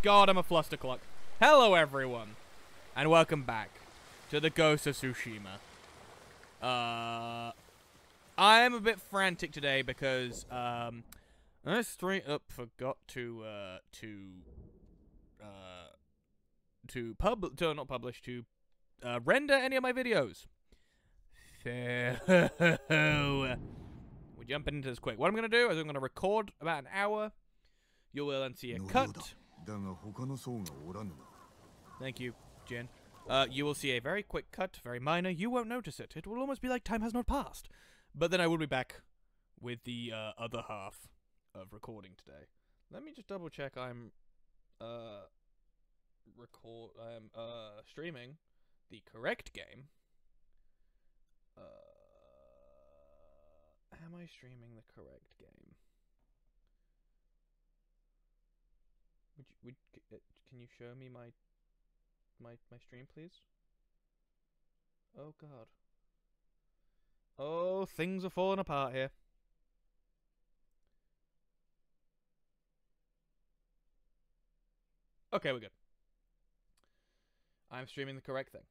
God, I'm a fluster clock. Hello, everyone, and welcome back to the Ghost of Tsushima. Uh, I am a bit frantic today because um, I straight up forgot to uh to uh to pub to not publish to uh, render any of my videos. So we're jumping into this quick. What I'm gonna do is I'm gonna record about an hour. You will then see a cut. Thank you, Jin. Uh, you will see a very quick cut, very minor. You won't notice it. It will almost be like time has not passed. But then I will be back with the uh, other half of recording today. Let me just double check I'm uh, record I'm uh, streaming the correct game. Uh, am I streaming the correct game? Would you, would uh, can you show me my my my stream, please? Oh God. Oh, things are falling apart here. Okay, we're good. I'm streaming the correct thing.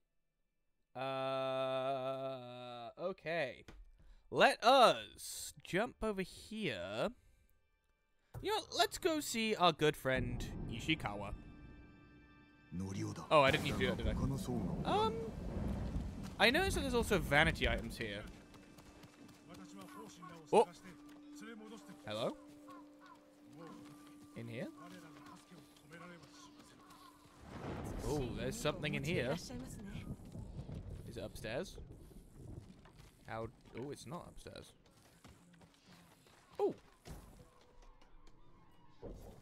Uh, okay. Let us jump over here. You know, let's go see our good friend Ishikawa. Oh, I didn't need to do that, did I? Um, I noticed that there's also vanity items here. Oh. Hello? In here? Oh, there's something in here. Is it upstairs? How? Oh, it's not upstairs.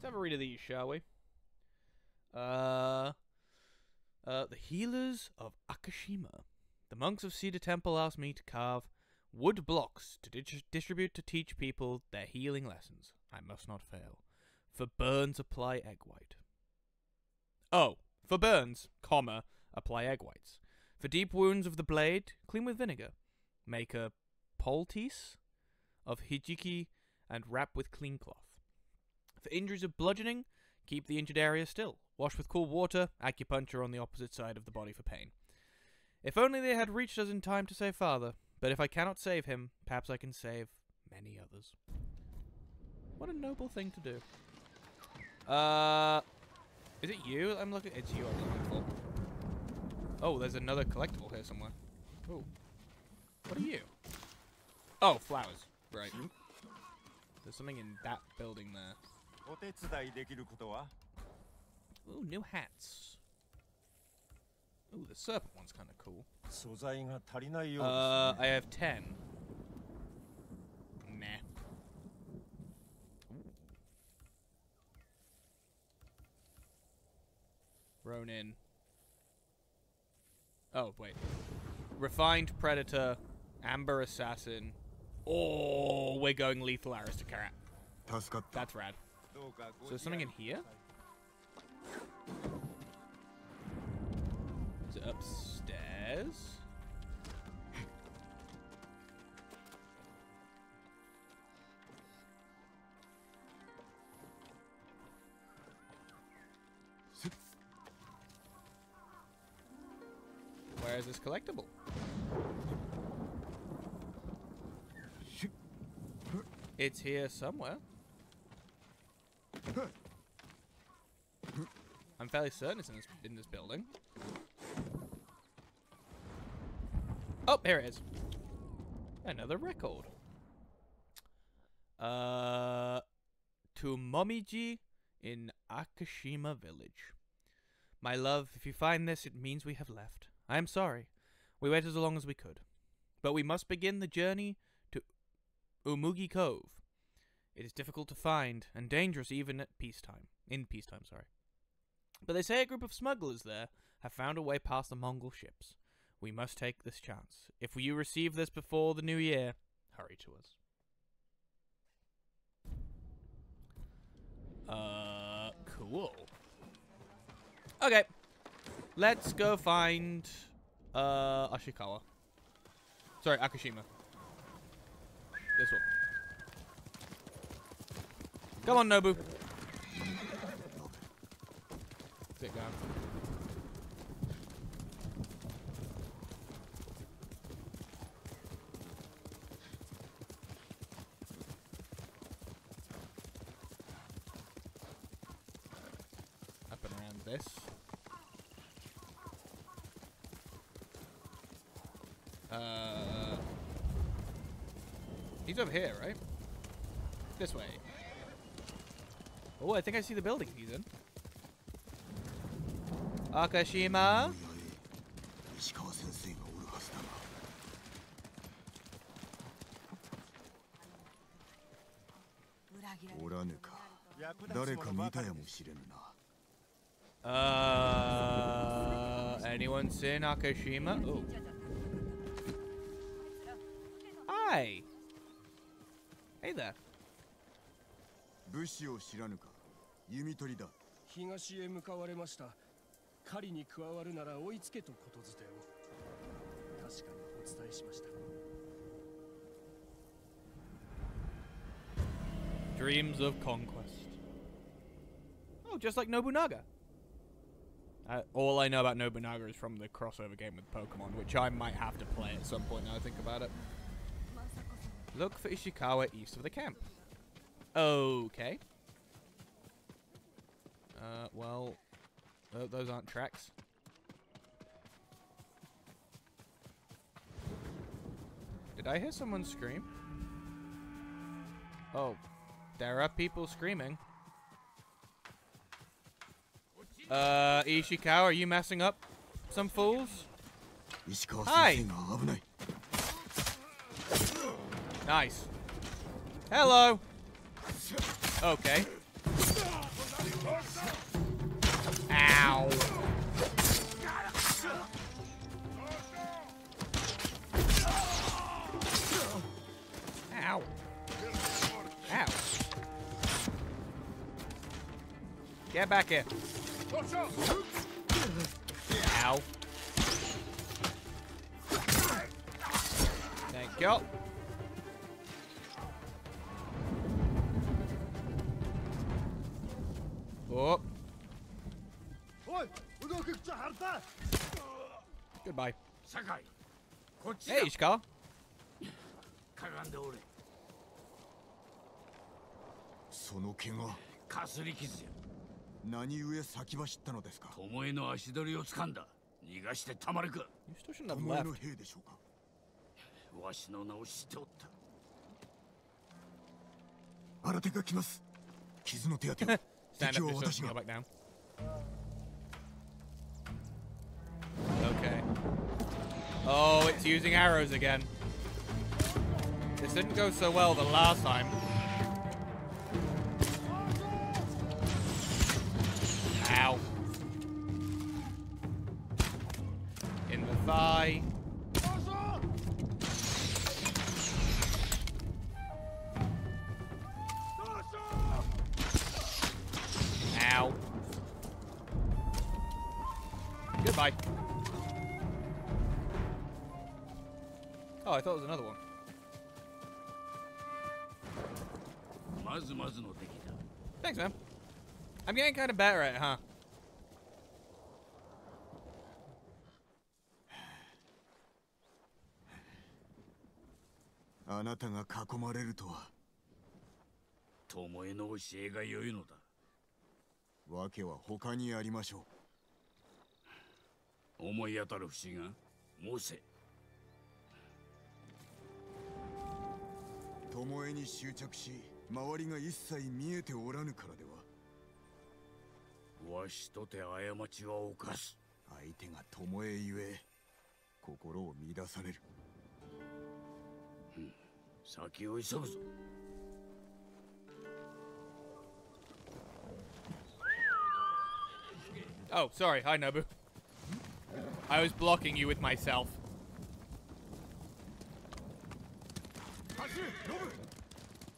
Have a read of these, shall we? Uh. Uh, the healers of Akashima. The monks of Cedar Temple asked me to carve wood blocks to dis- distribute to teach people their healing lessons. I must not fail. For burns, apply egg white. Oh, for burns, comma, apply egg whites. For deep wounds of the blade, clean with vinegar. Make a poultice of hijiki and wrap with clean cloth. For injuries of bludgeoning, keep the injured area still. Wash with cool water, acupuncture on the opposite side of the body for pain. If only they had reached us in time to save father. But if I cannot save him, perhaps I can save many others. What a noble thing to do. Uh, is it you I'm looking? It's you I'm looking for. Oh, there's another collectible here somewhere. Oh, what are you? Oh, flowers. Right. There's something in that building there. お手伝いできることは Ooh, new hats. Ooh, the serpent one's kind of cool. 素材が足りないよう Uh, です、 I ね have ten. Nah. Ronin. Oh wait. Refined predator, amber assassin. Oh, we're going lethal aristocrat. 助かった That's rad. So there's something in here? Is it upstairs? Where is this collectible? It's here somewhere. I'm fairly certain it's in this, in this building. Oh, here it is. Another record. Uh, to Momiji in Akashima village. My love, if you find this, it means we have left. I am sorry. We waited as long as we could. But we must begin the journey to Umugi Cove. It is difficult to find and dangerous even at peacetime. In peacetime, sorry. But they say a group of smugglers there have found a way past the Mongol ships. We must take this chance. If you receive this before the new year, hurry to us. Uh, cool. Okay. Let's go find uh Ashikawa. Sorry, Akashima. This one. Come on, Nobu. Sit down. I think I see the building he's in. Akashima? 石川先生がおるはずだがおらぬか役立つ誰もか見たやのばかりもしれぬな Uh, anyone seen Akashima? Oh. Hi. Hey there. 武士を知らぬか 弓取りだ東へ向かわれました狩りに加わるなら追いつけとことづてを確かにお伝えしました Dreams of conquest. Oh, just like Nobunaga. Uh, all I know about Nobunaga is from the crossover game with Pokemon, which I might have to play at some point now I think about it. Look for Ishikawa east of the camp. Okay. Uh, well, uh, those aren't tracks. Did I hear someone scream? Oh, there are people screaming. Uh, Ishikawa, are you messing up some fools? Hi! Nice. Hello! Okay. Get back here. Ow. Thank you. Oh. Goodbye. Hey, Ishikawa. 何故先走ったのですか？巴の足取りをつかんだ。逃がしてたまるか。巴の兵でしょうか？わしの名を知っておった。新手が来ます。傷の手当てを。敵は私が。Oh, it's using arrows again. This didn't go so well the last time. I'm getting kind of better at it, huh? あなたが囲まれるとは。巴の教えが良いのだ。訳は他にありましょ思い当たる節が？申せう巴に執着し周りが一切見えておらぬからではわしとて過ちは犯す相手が巴ゆえ心を乱される先を急ぐぞ Oh, sorry. Hi, Nobu. I was blocking you with myself.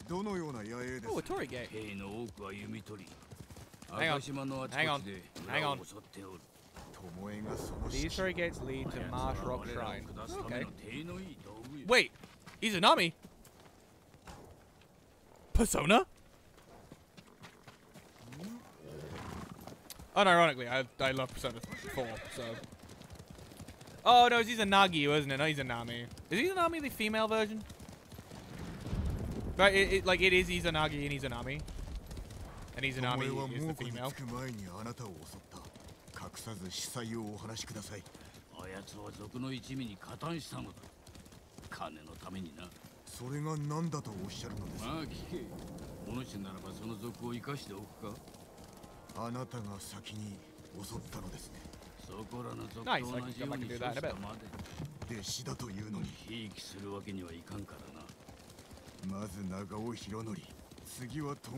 どのような野営です Oh, a Tory gate. 兵の多くは弓取り Hang on. Hang on. Hang on. These three gates lead to Marsh Rock Shrine. Okay. Wait, Izanami? Persona? Unironically, I, I love Persona 4, so... Oh, no, he's a Izanagi, isn't it? No, Izanami. Is nami the female version? But it, it, like, it is Izanagi and Izanami. And 巴 Izanami は is 猛 the female. つく前にあなたを襲った隠さず司祭をお話しくださいあやつは賊の一味に加担したのだ金のためになそれが何だとおっしゃるのですまあ聞けお主ならばその賊を生かしておくかあなたが先に襲ったのですねそこらの賊と同じようにした.まで弟子だというのにひいきするわけにはいかんからなまず長尾博則次は巴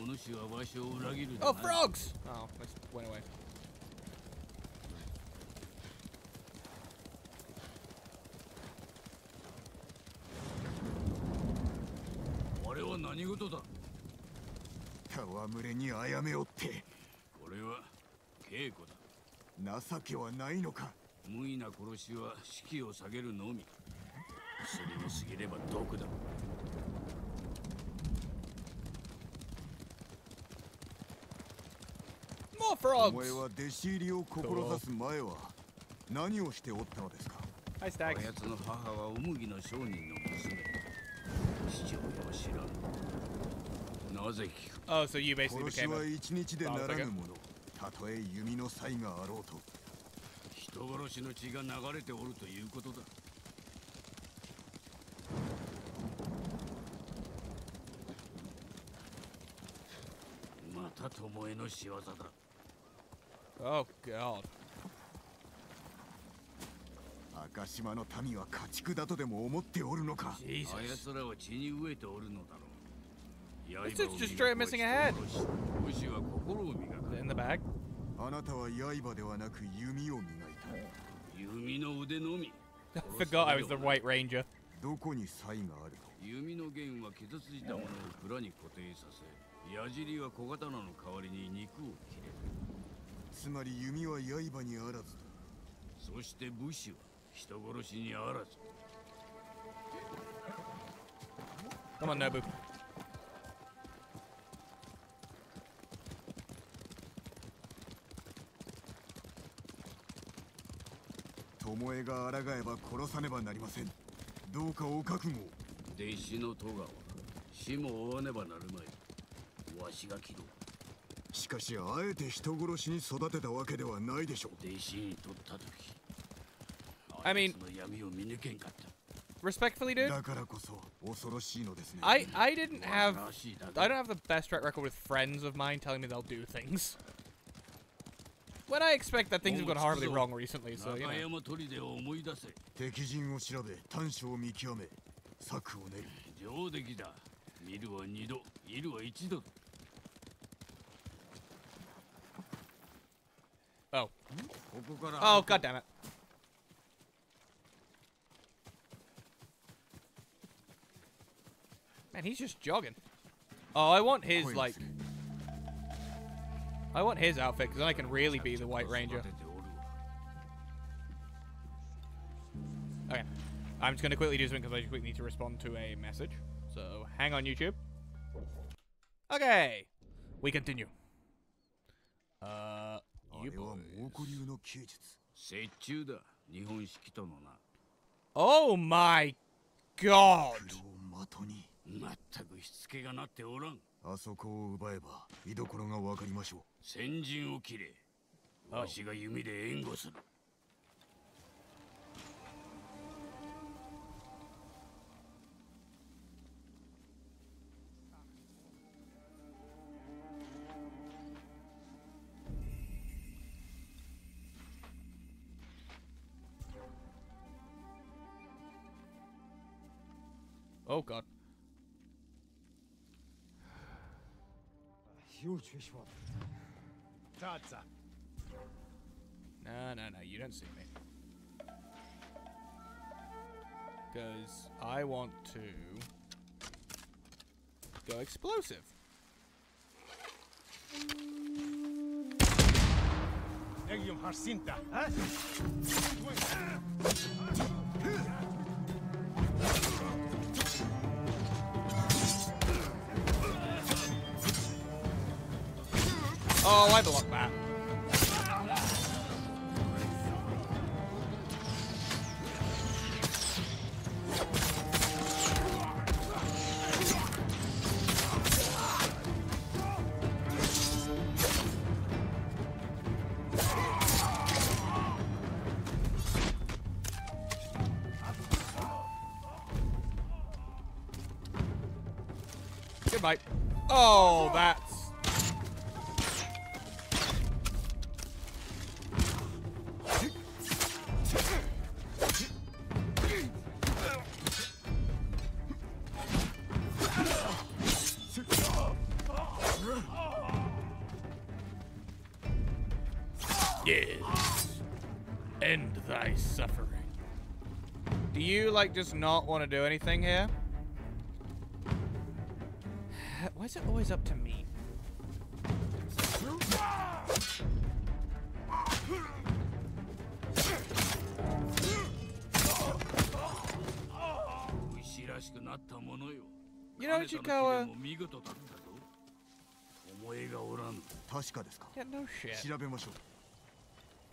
お主はわしを裏切るで Oh, な frogs! Oh, I went away. あれは何事だ？戯れにあやめおって。これは稽古だ。情けはないのか？無意な殺しは士気を下げるのみ。薬も過ぎれば毒だ More お frogs! 前は弟子入りを志す前は何をしておったのですか？Hi, あ Stags. やつの母はお麦の商人の娘。父親は知らん。なぜ聞く？Oh, so you basically 殺し became は.一日でならぬもの。たとえ弓の才があろうと。人殺しの血が流れておるということだ。また巴の仕業だ Oh, God. 赤島の民は家畜だとでも思っておるのか Jesus. あやつらは血に飢えておるのだろう It's just- just straight missing a head. 武士は心を磨く In the bag. あなたは刃ではなく弓を磨い弓の腕のみ I forgot I was the White Ranger. たどこに才がある弓の弦は傷ついたものを蔵に固定させ矢尻は小刀の代わりに肉を切れる つまり弓は刃にあらずそして武士は人殺しにあらず。Come on, Nobu. 巴が抗えば殺さねばなりません。どうかお覚悟を。弟子の戸川死も追わねばなるまい。わしが切ろうしかしあえて人殺しに育てたわけではないでしょう弟子に取った時 I mean- あいつの闇を見抜けんかった Respectfully, dude, だからこそ恐ろしいのですね I, I didn't have... I don't have the best track record with friends of mine telling me they'll do things. When I expect that things have gone horribly wrong recently, so, you 中 know. Oh, god damn it. Man, he's just jogging. Oh, I want his, like... I want his outfit, because then I can really be the White Ranger. Okay. I'm just going to quickly do something, because I just quickly need to respond to a message. So, hang on, YouTube. Okay. We continue. Uh, あれは.猛虎流の弓術。折衷だ。日本式とのな。Oh my god! 的に。まったくしつけがなっておらん。あそこを奪えば居所が分かりましょ先陣を切れ。わしが弓で援護する Oh god. Huge fish one. Tata. No, no, no, you don't see me. Because I want to go explosive. Legium Harsinta. Huh? Oh, I blocked like just not want to do anything here? Why is it always up to me? You know, Chikawa. Yeah, no shit.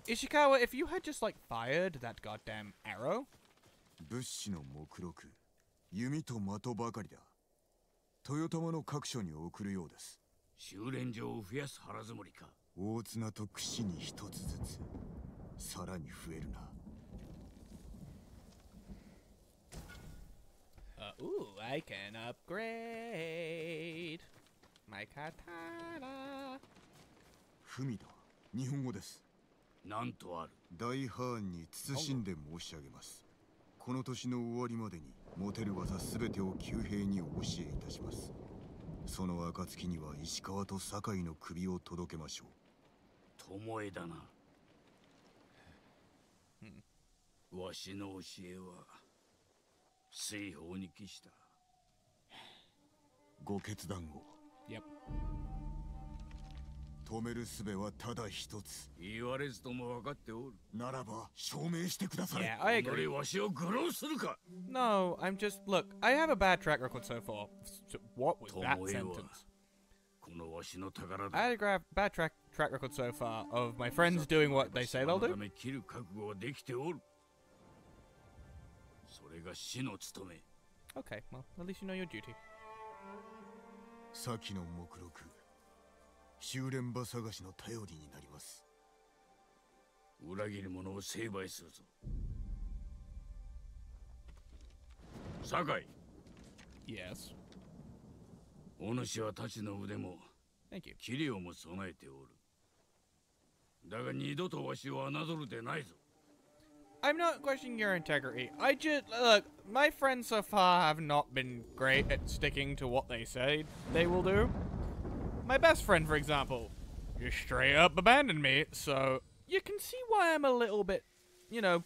Ishikawa, if you had just like fired that goddamn arrow, 物資の目録弓と的ばかりだ。豊玉の各所に送るようです。修練場を増やす腹積もりか。大綱と串に一つずつさらに増えるな。Uh, ooh, I can upgrade my katana. 文だ。日本語です。なんとある。大ハーンに慎んで申し上げますこの年の終わりまでに持てる技すべてを旧兵にお教えいたします。その暁には石川と酒井の首を届けましょう。巴だな。わしの教えは水泡に帰した。ご決断を。Yep. 止める術はただ一つ言われずとも分かっておるならば証明してください Yeah, I 己 agree. わしを愚弄するか No, I'm just look. I have a bad track record so far. So what was that sentence? このわしの宝 I だ had a bad track track record so far of my friends doing what they say they'll その do. ため切る覚悟はできておるそれが死の務め Okay, well, at least you know your duty. 先の目録修練場探しの頼りになります裏切り者を成敗するぞ酒井 Yes. お主は太刀の腕も Thank you. 器量も備えておるだが二度とわしを侮るでないぞ I'm not questioning your integrity. I just look. My friends so far have not been great at sticking to what they say they will do. My best friend, for example, just straight up abandoned me. So you can see why I'm a little bit, you know,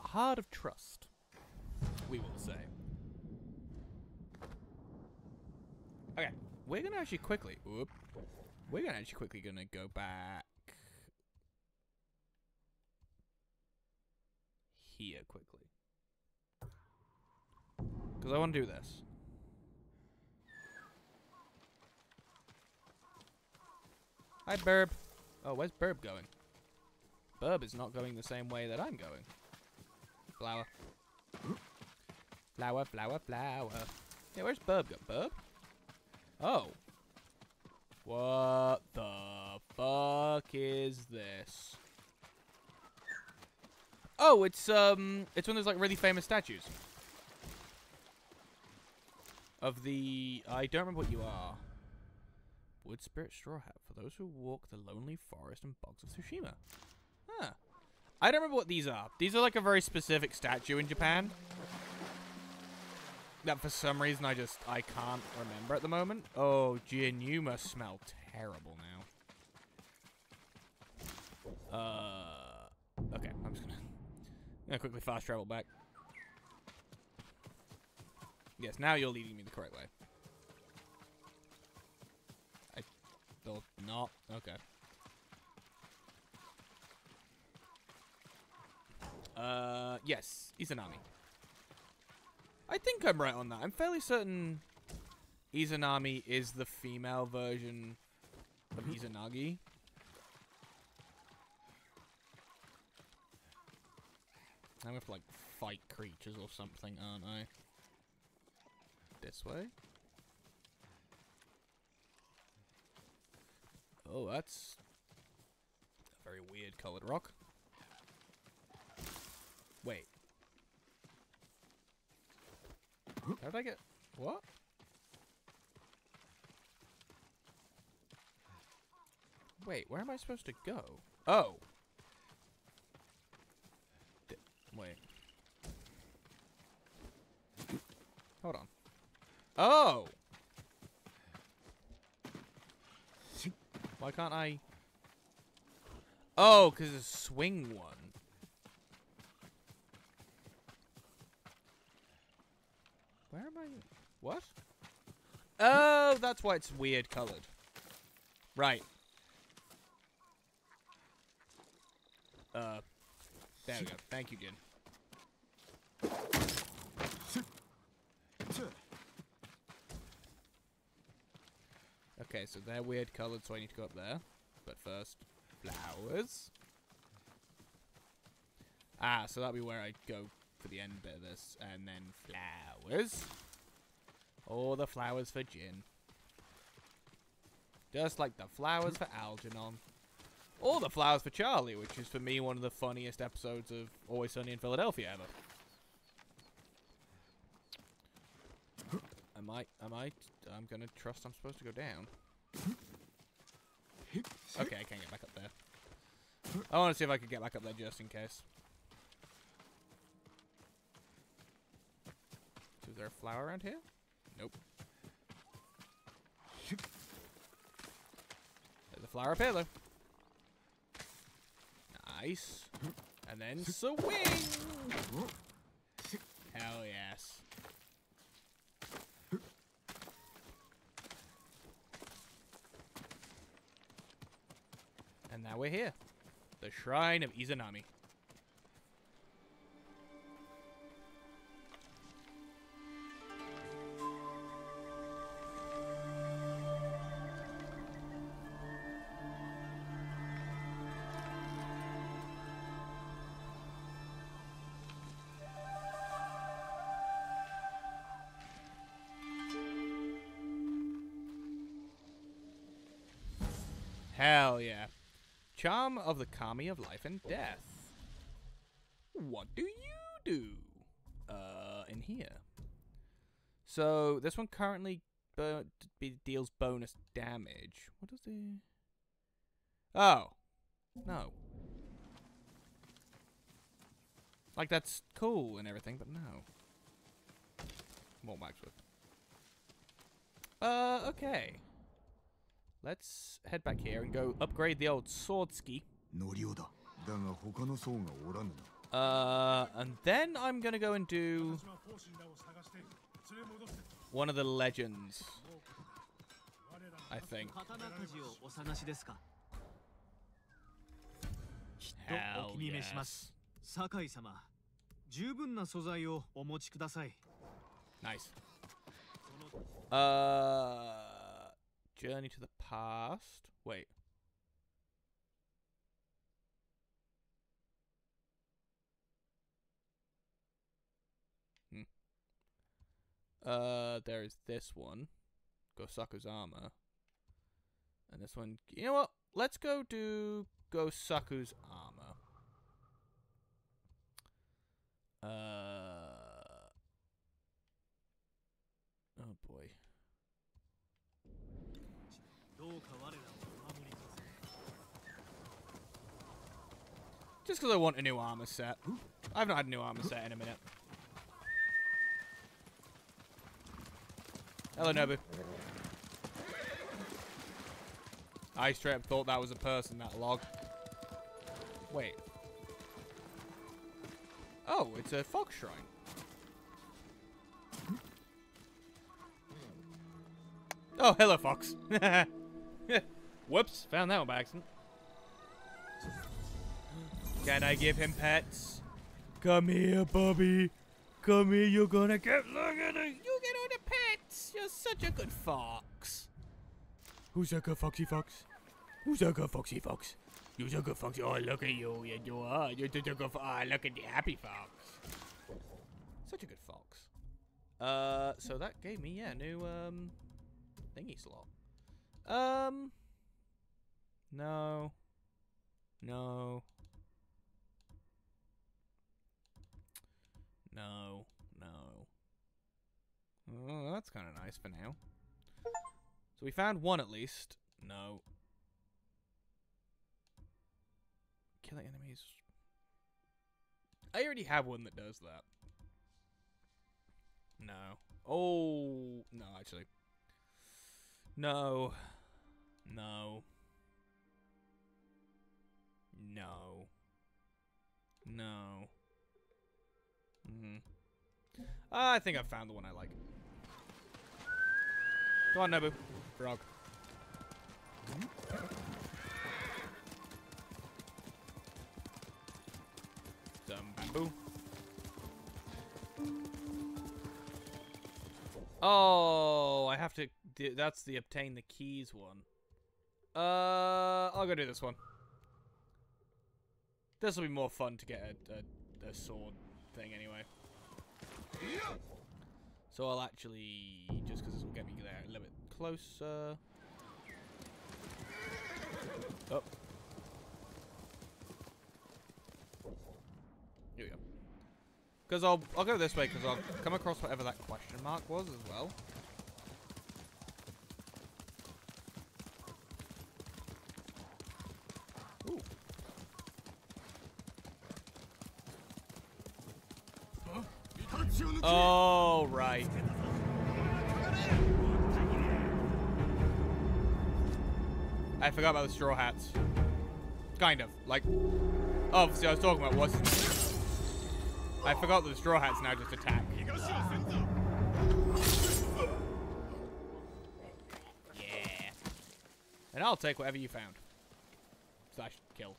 hard of trust. We will say. Okay, we're gonna actually quickly. Whoop. We're gonna actually quickly gonna go back here quickly. Because I want to do this. Hi, Burb. Oh, where's Burb going? Burb is not going the same way that I'm going. Flower. Flower, flower, flower. Yeah, where's Burb go? Burb? Oh. What the fuck is this? Oh, it's um, it's one of those like really famous statues of the. I don't remember what you are. Wood Spirit Straw Hat for those who walk the lonely forest and bogs of Tsushima. Huh. I don't remember what these are. These are like a very specific statue in Japan. That for some reason I just I can't remember at the moment. Oh, Jin, you must smell terrible now. Uh, okay, I'm just gonna gonna quickly fast travel back. Yes, now you're leading me the correct way. I thought not. Okay. Uh, yes, Izanami. I think I'm right on that. I'm fairly certain Izanami is the female version of Izanagi. I'm gonna have to, like, fight creatures or something, aren't I? This way? Oh, that's a very weird colored rock. Wait. How did I get... What? Wait, where am I supposed to go? Oh! D wait. Hold on. Oh! Why can't I... Oh, because it's a swing one. Where am I? What? Oh, that's why it's weird colored. Right. Uh, there we go. Thank you, Jin. Okay, so they're weird colored, so I need to go up there. But first, flowers. Ah, so that'll be where I go for the end bit of this. And then flowers. All the flowers for Jin. Just like the flowers for Algernon. All the flowers for Charlie, which is for me one of the funniest episodes of Always Sunny in Philadelphia ever. I might, I might, I'm gonna trust I'm supposed to go down. Okay, I can't get back up there. I want to see if I can get back up there just in case. Is there a flower around here? Nope. There's a flower up here, though. Nice. And then swing! Hell yes. Now we're here. The Shrine of Izanami. Of the Kami of Life and Death. What do you do? Uh, in here. So, this one currently d- deals bonus damage. What does the... Oh. No. Like, that's cool and everything, but no. More max with. Uh, okay. Let's head back here and go upgrade the old sword ski. ノリオだだが他の層がおらぬな Uh, and then I'm gonna go and do 私はポーシンらを探して連れ戻して one of the legends. I think. 刀鍛冶をお探しですかきっと Hell お気に召します yes. 酒井様十分な素材をお持ちください Nice. Uh, journey to the past. Wait. Uh, there is this one, Gosaku's armor, and this one. You know what? Let's go do Gosaku's armor. Uh. Oh boy. Just because I want a new armor set. I've not had a new armor set in a minute. Hello, Nobu. I straight up thought that was a person, that log. Wait. Oh, it's a fox shrine. Oh, hello, fox. Whoops, found that one by accident. Can I give him pets? Come here, Bobby. Come here, you're gonna get look at it. You get all the pets. You're such a good fox. Who's a good foxy fox? Who's a good foxy fox? You're a good foxy. Oh, look at you. You, you are. You're such a good fox. Oh, look at the happy fox. Such a good fox. Uh, so that gave me yeah new um thingy slot. Um, no. No, no. Oh, that's kind of nice for now. So we found one at least. No. killing enemies. I already have one that does that. No. Oh, no, actually. No. No. No. No. Mm. I think I've found the one I like. Go on, Nobu. Frog. Some bamboo. Oh, I have to. do- That's the obtain the keys one. Uh, I'll go do this one. This will be more fun to get a, a, a sword thing anyway. So I'll actually, just because this will get me there a little bit closer. Oh. Here we go. Because I'll, I'll go this way because I'll come across whatever that question mark was as well. Oh, right. I forgot about the straw hats. Kind of. Like, oh, obviously I was talking about what's... I forgot that the straw hats now just attack. Yeah. And I'll take whatever you found. Slash killed.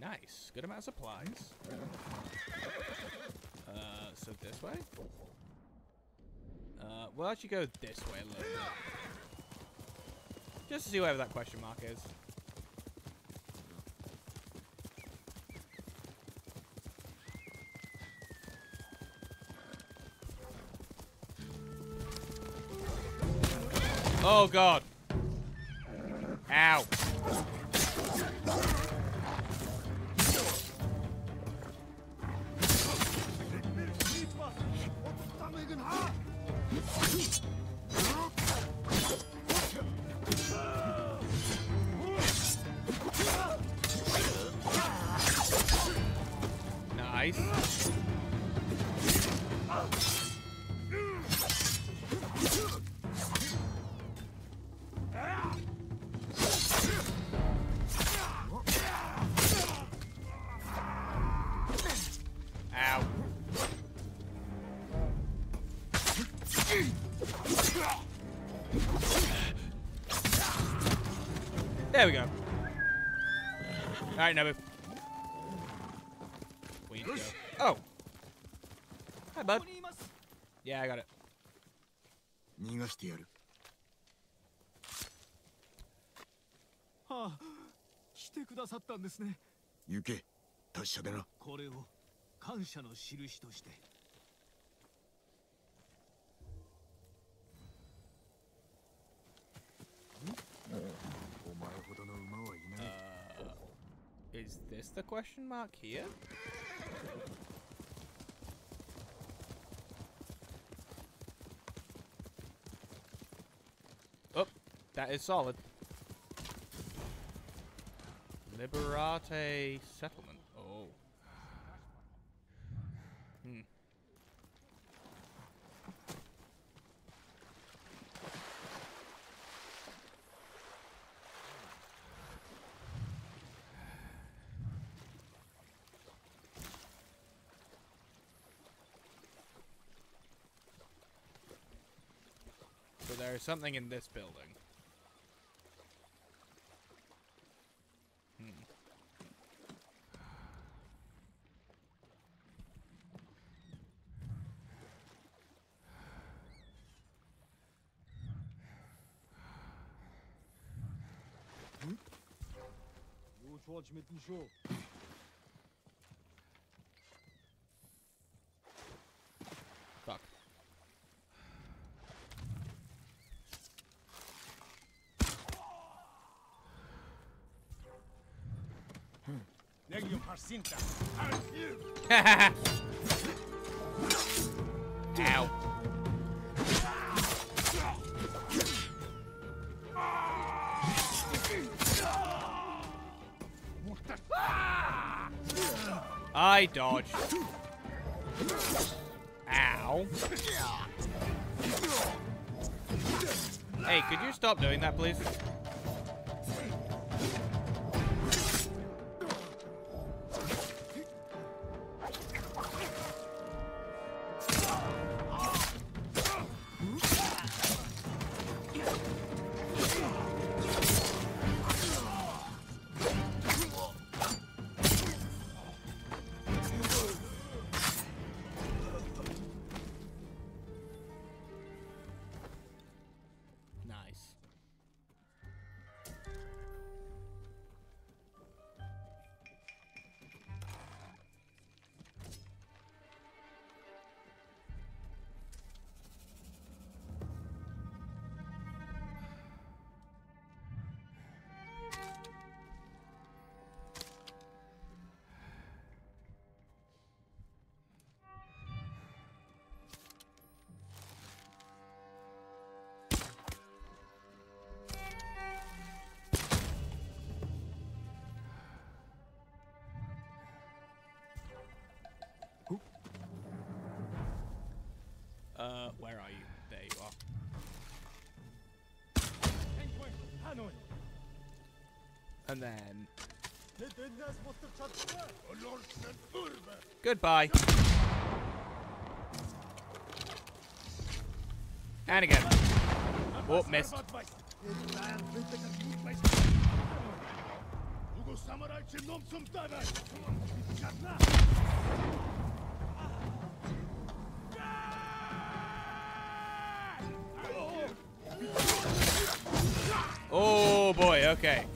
Nice. Good amount of supplies. Uh, so this way? Uh, we'll actually go this way a little bit. Just to see whatever that question mark is. Oh god. Ow. Alright, Nebu. We go. Oh. Hi, bud. Yeah, I got it. 逃がしてやるはあ来てくださったんですね行け達者でなこれを感謝の印として question mark here? Oh, that is solid. Liberate settlement. Oh. Hmm. So there is something in this building. Hmm. Już chodź mit dem Jacinta. Ow. I dodged. Ow. Hey, could you stop doing that, please? Uh, where are you? There you are. And then goodbye. And again. Whoop, missed. Okay.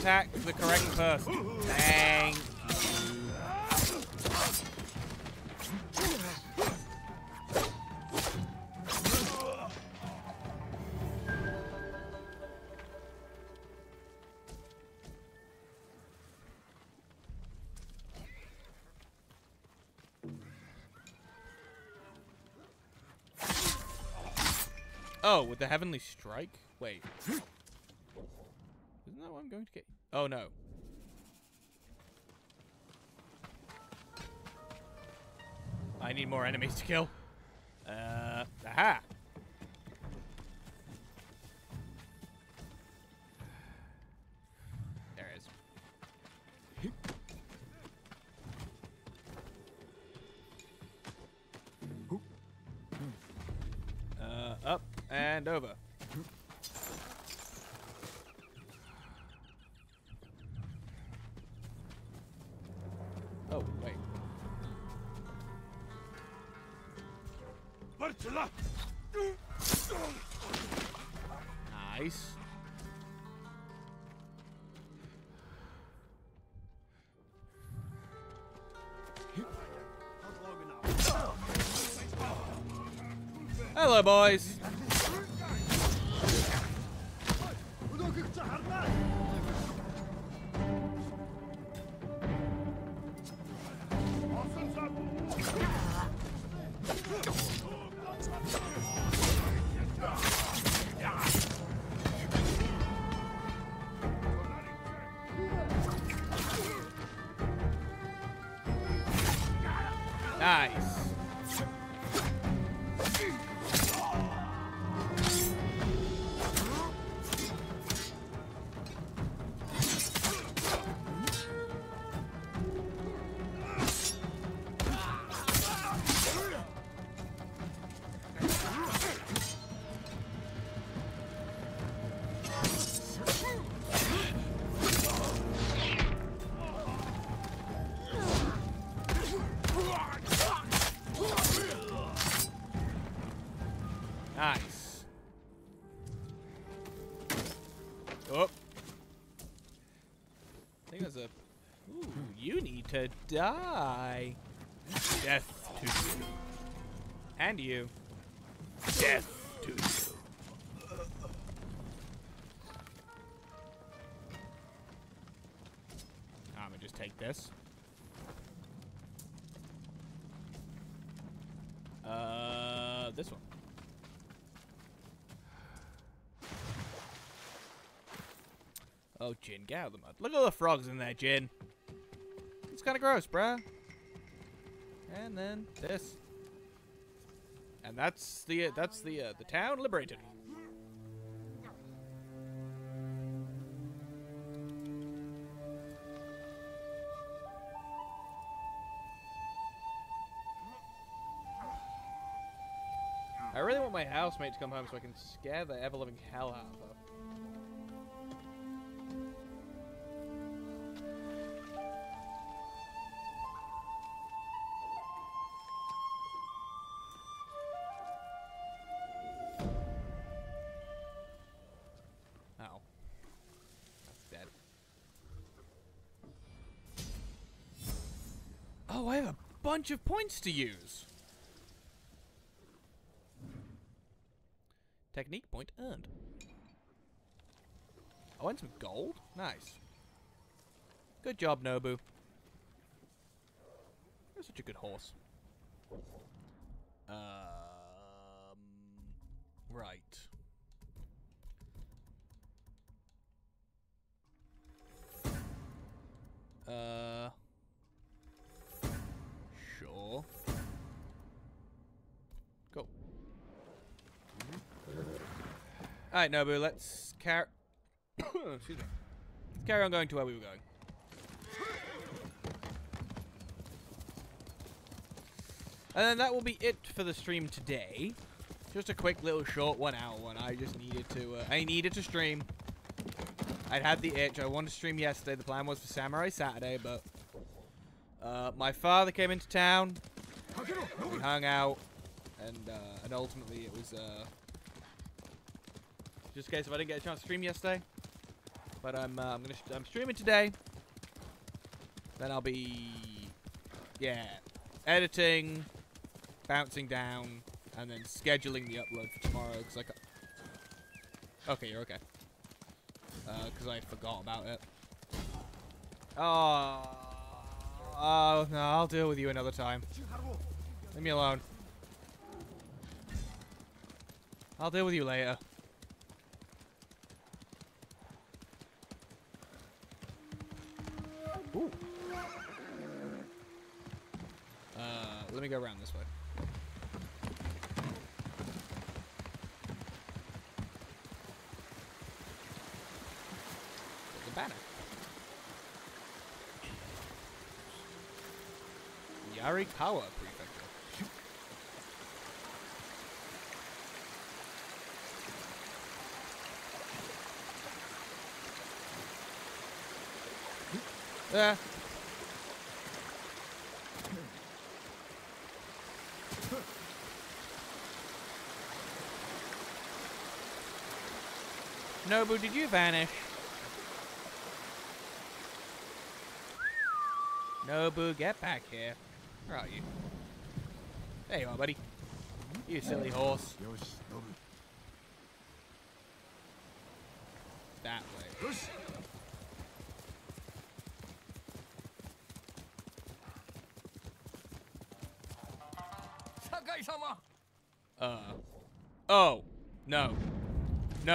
Attack the correct person. Thank Oh, with the Heavenly Strike? Wait. Isn't that what I'm going to get? Oh, no. I need more enemies to kill. Uh, aha! There is. Uh, up and over. Boys. Die. Death to you. And you. Death to you. I'm gonna just take this. Uh, this one. Oh, Jin, get out of the mud. Look at all the frogs in there, Jin. Kind of gross, bruh. And then this. And that's the uh, that's the uh, the town liberated. I really want my housemate to come home so I can scare the ever-living hell out of bunch of points to use. Technique point earned. I want some gold? Nice. Good job, Nobu. You're such a good horse. All right, Nobu. Let's carry. Excuse me. Let's carry on going to where we were going. And then that will be it for the stream today. Just a quick little short one hour one. I just needed to. Uh, I needed to stream. I'd had the itch. I wanted to stream yesterday. The plan was for Samurai Saturday, but uh, my father came into town. We hung out, and uh, and ultimately it was uh, just in case if I didn't get a chance to stream yesterday. But I'm uh, I'm gonna I'm streaming today. Then I'll be yeah editing, bouncing down, and then scheduling the upload for tomorrow because I. ca- Okay, you're okay. Because I forgot about it. Oh, oh no, I'll deal with you another time. Leave me alone. I'll deal with you later. Ooh. Uh, let me go around this way. A banner. Yarikawa Prefecture. Yeah. Nobu, did you vanish? Nobu, get back here. Where are you? There you are, buddy. You silly horse. That way.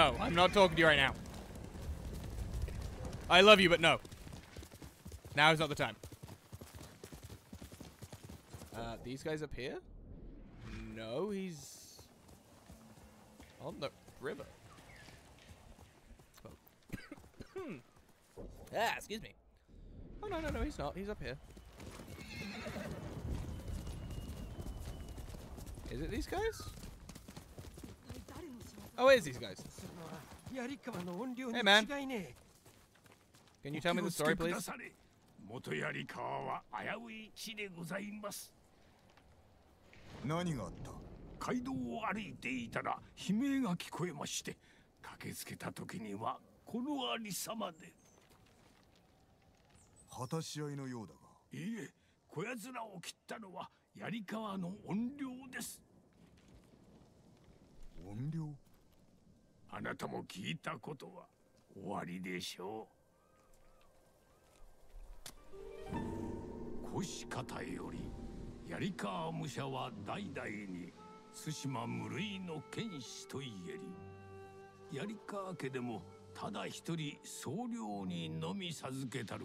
No, I'm not talking to you right now. I love you, but no. Now is not the time. Uh, these guys up here? No, he's on the river. Oh. ah, excuse me. Oh no, no, no, he's not. He's up here. Is it these guys? Oh, it is these guys. 槍川の音量に Hey, man. 違いねえ。Can you tell me the story, please? だされ。元槍川は危うい地でございます。何があった？街道を歩いていたら悲鳴が聞こえまして駆けつけた時にはこのありさまで。果たし合いのようだが。いいえこやつらを切ったのは槍川の怨霊です。怨霊？あなたも聞いたことは終わりでしょう。腰方より槍川武者は代々に対馬無類の剣士と言えり槍川家でもただ一人僧侶にのみ授けたる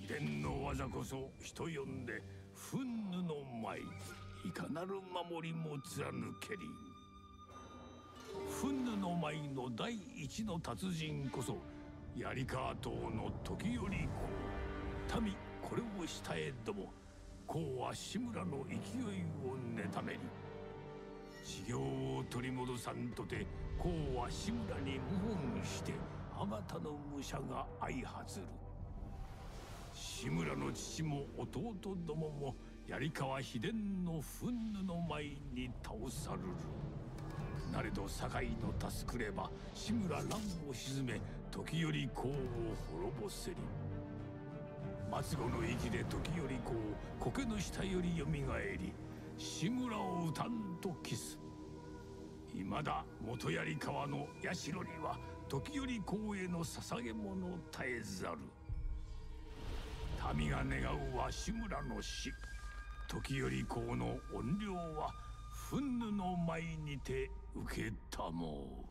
秘伝の技こそ人呼んで憤怒の舞いかなる守りも貫けり。憤怒の舞の第一の達人こそ槍川島の時より公民これをしたえども公は志村の勢いを妬めり修行を取り戻さんとて公は志村に謀反してあまたの武者が相発る。志村の父も弟どもも槍川秘伝の憤怒の舞に倒さるる。なれど堺の助くれば志村乱を鎮め時より公を滅ぼせり末後の息で時より公苔の下よりよみがえり志村を討たんとキス。未だ元槍川の社には時より公への捧げ物絶えざる。民が願うは志村の死。時より公の怨霊は憤怒の舞にて受けたも。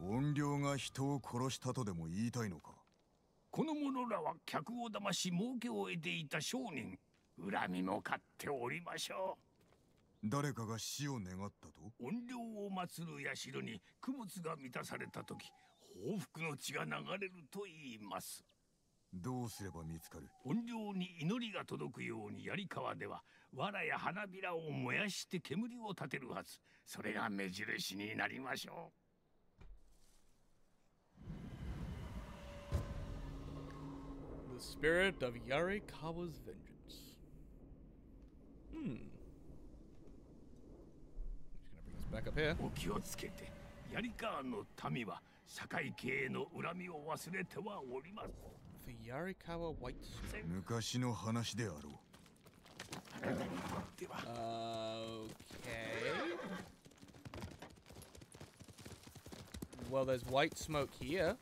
怨霊が人を殺したとでも言いたいのか？この者らは客を騙し儲けを得ていた商人恨みも買っておりましょ誰かが死を願ったと？う怨霊を祀る社に供物が満たされた時報復の血が流れると言いますどうすれば見つかる？怨霊に祈りが届くように槍川では藁や花びらを燃やして煙を立てるはずそれが目印になりましょ The spirit of Yarikawa's vengeance. Hmm. Just gonna bring this back up here. うお気をつけて槍川の民は堺家への恨みを忘れてはおります The Yarikawa White Smoke. 昔の話であろう Okay. Well, there's white smoke here.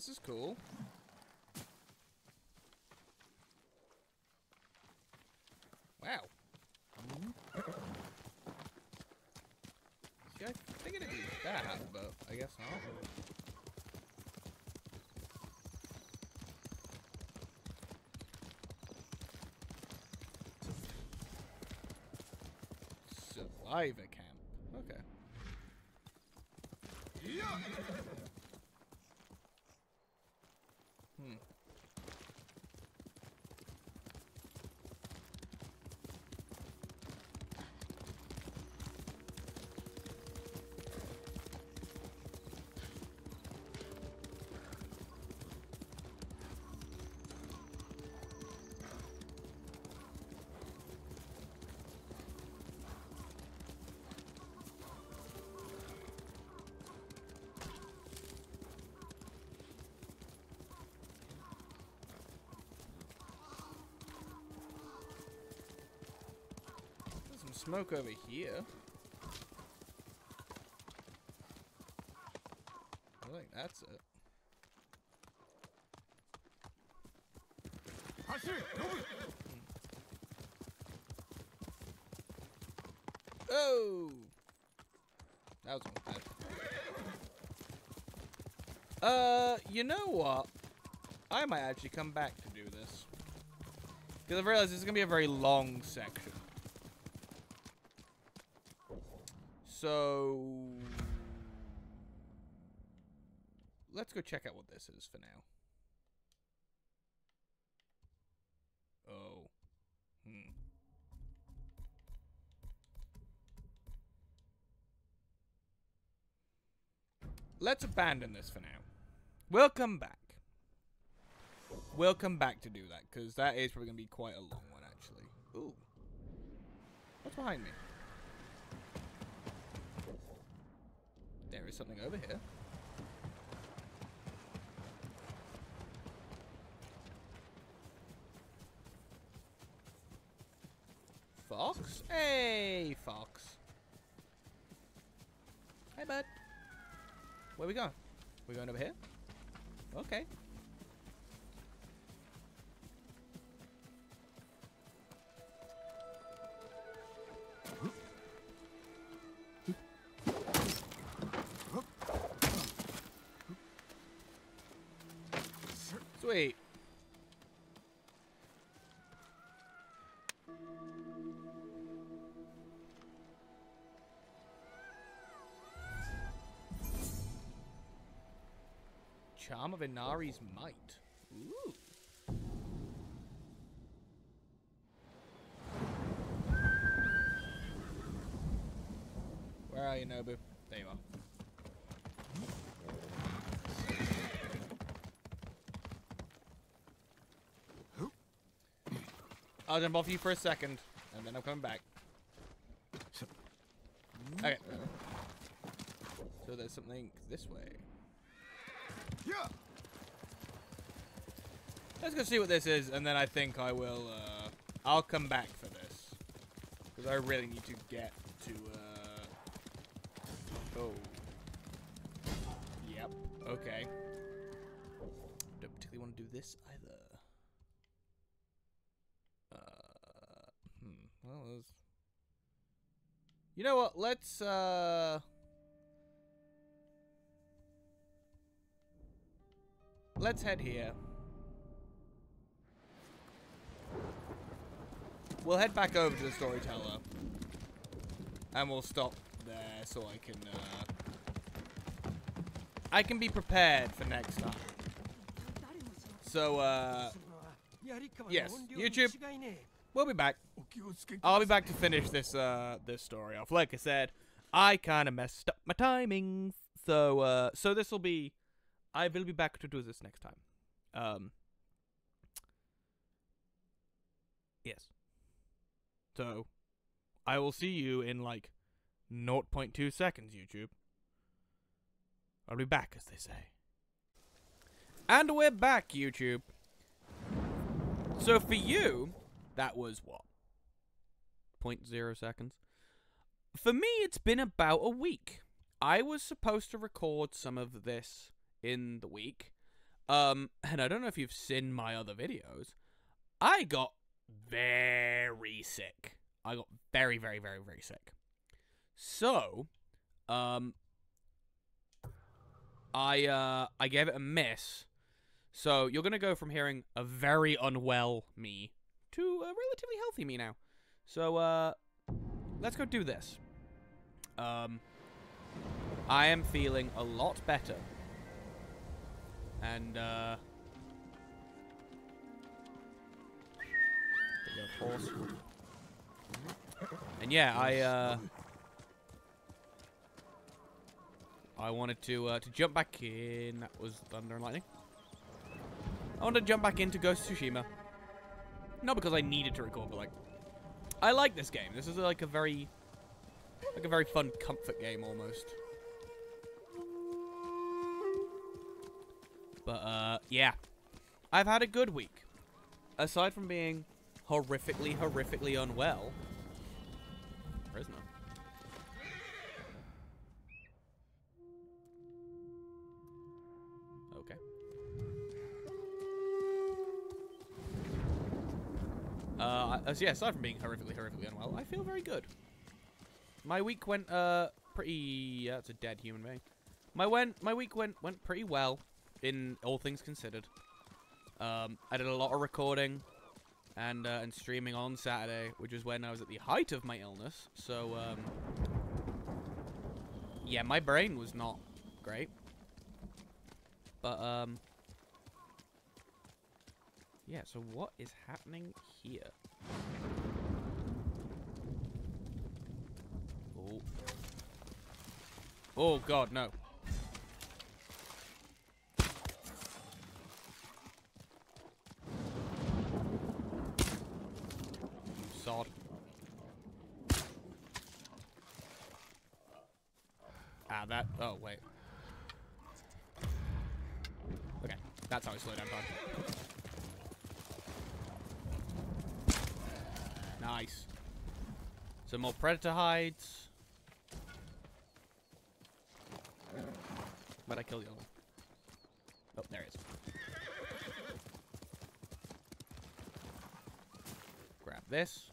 This is cool. Wow. See, I figured it'd be that, but I guess not. Survivor camp. Okay. Hmm. There's some smoke over here. I think that's it. Oh! That was one Uh, you know what? I might actually come back to do this. Because I've realized this is going to be a very long section. So... Let's go check out what this is for now. Oh. Hmm. Let's abandon this for now. We'll come back. We'll come back to do that, because that is probably going to be quite a long one, actually. Ooh. What's behind me? There is something over here. Fox? Hey, Fox. Hey, bud. Where we going? We going over here? Okay. Charm of Inari's might. Ooh. Where are you, Nobu? There you are. I'll jump off you for a second, and then I'm coming back. Okay. So there's something this way. Let's go see what this is, and then I think I will, uh, I'll come back for this. Because I really need to get to, uh, oh. Yep, okay. Don't particularly want to do this either. Uh, hmm, well, there's... You know what, let's, uh... Let's head here. We'll head back over to the storyteller. And we'll stop there so I can, uh, I can be prepared for next time. So, uh, yes, YouTube, we'll be back. I'll be back to finish this, uh, this story off. Like I said, I kind of messed up my timing, So, uh, so this will be I will be back to do this next time. Um... Yes. So, I will see you in like 0.2 seconds, YouTube. I'll be back, as they say. And we're back, YouTube. So for you, that was what? 0.0 seconds? For me, it's been about a week. I was supposed to record some of this in the week. Um, and I don't know if you've seen my other videos. I got very sick. I got very, very, very, very sick. So, um, I uh, I gave it a miss. So you're gonna go from hearing a very unwell me to a relatively healthy me now. So uh, let's go do this. Um, I am feeling a lot better. And, uh... there we go, horse. And yeah, I, uh... I wanted to, uh, to jump back in. That was Thunder and Lightning. I wanted to jump back into Ghost Tsushima. Not because I needed to record, but like, I like this game. This is like a very, like a very fun comfort game almost. But uh, yeah, I've had a good week. Aside from being horrifically, horrifically unwell. None. Okay. Uh, so yeah, aside from being horrifically, horrifically unwell, I feel very good. My week went, uh, pretty, yeah, it's a dead human being. My went, my week went, went pretty well, in all things considered. Um, I did a lot of recording and, uh, and streaming on Saturday, which was when I was at the height of my illness, so, um, yeah, my brain was not great. But, um, yeah, so what is happening here? Oh. Oh, God, no. Sod. Ah, that. Oh, wait. Okay, that's how we slow down time. Nice. Some more predator hides. But I killed the other one. Oh, there he is. Grab this.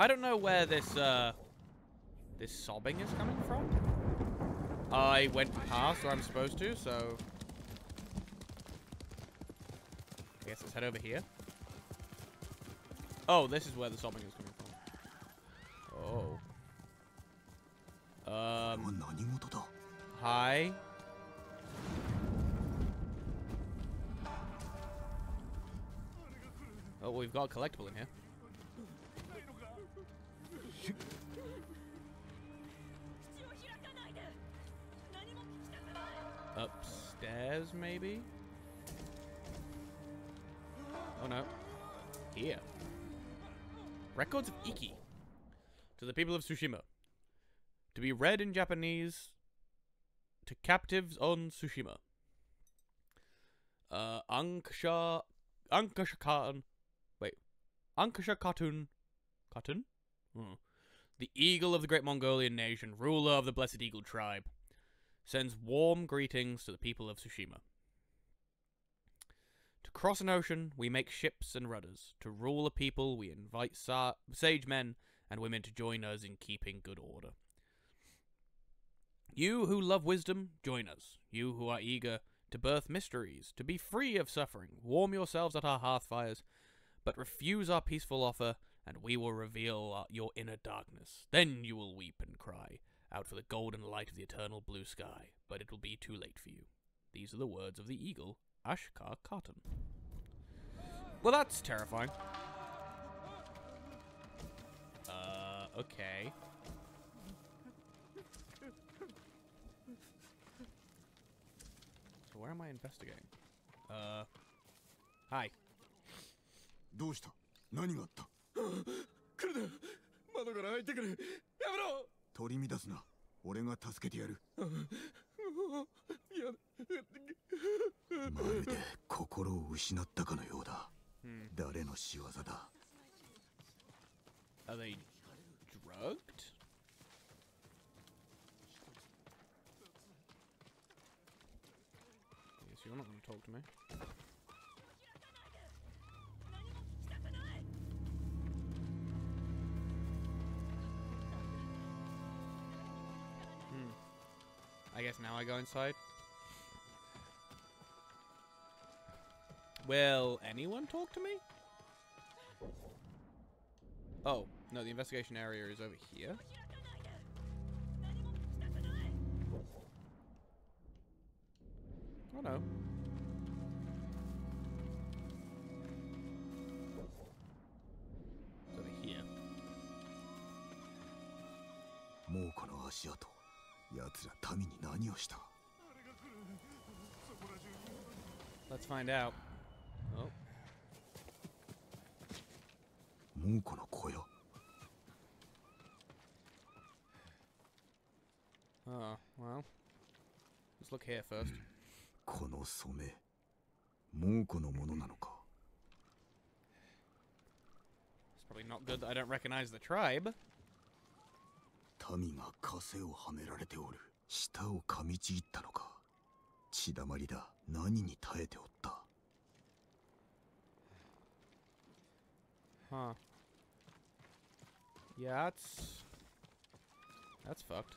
I don't know where this, uh, this sobbing is coming from. I went past where I'm supposed to, so... I guess let's head over here. Oh, this is where the sobbing is coming from. Oh. Um. Hi. Oh, we've got a collectible in here. Upstairs, maybe? Oh no. Here. Records of Iki. To the people of Tsushima. To be read in Japanese to captives on Tsushima. Uh, Ankasha. Ankasha Khan. Wait. Ankasha Khatun. Khatun? Hmm. The eagle of the great Mongolian nation, ruler of the Blessed Eagle tribe, sends warm greetings to the people of Tsushima. To cross an ocean, we make ships and rudders. To rule a people, we invite sa- sage men and women to join us in keeping good order. You who love wisdom, join us. You who are eager to birth mysteries, to be free of suffering, warm yourselves at our hearth fires, but refuse our peaceful offer, and we will reveal our, your inner darkness. Then you will weep and cry out for the golden light of the eternal blue sky, but it will be too late for you. These are the words of the eagle, Ashkar Khatun. Well, that's terrifying. Uh, okay. So where am I investigating? Uh, hi. 取り乱すな俺が助けてやるまるで心を失ったかのようだ Hmm. 誰の仕業だ Are they drugged? Yes, you're not going to talk to me. Go inside. Will anyone talk to me? Oh, no, the investigation area is over here. find out. Oh, 猛虎の小屋 oh, well. Let's look here first. この染め猛虎のものなのか It's probably not good that I don't recognize the tribe. 民が枷をはめられておる舌を噛みちぎったのか血だまりだ 何に耐えておった Huh. Yeah, that's. That's fucked.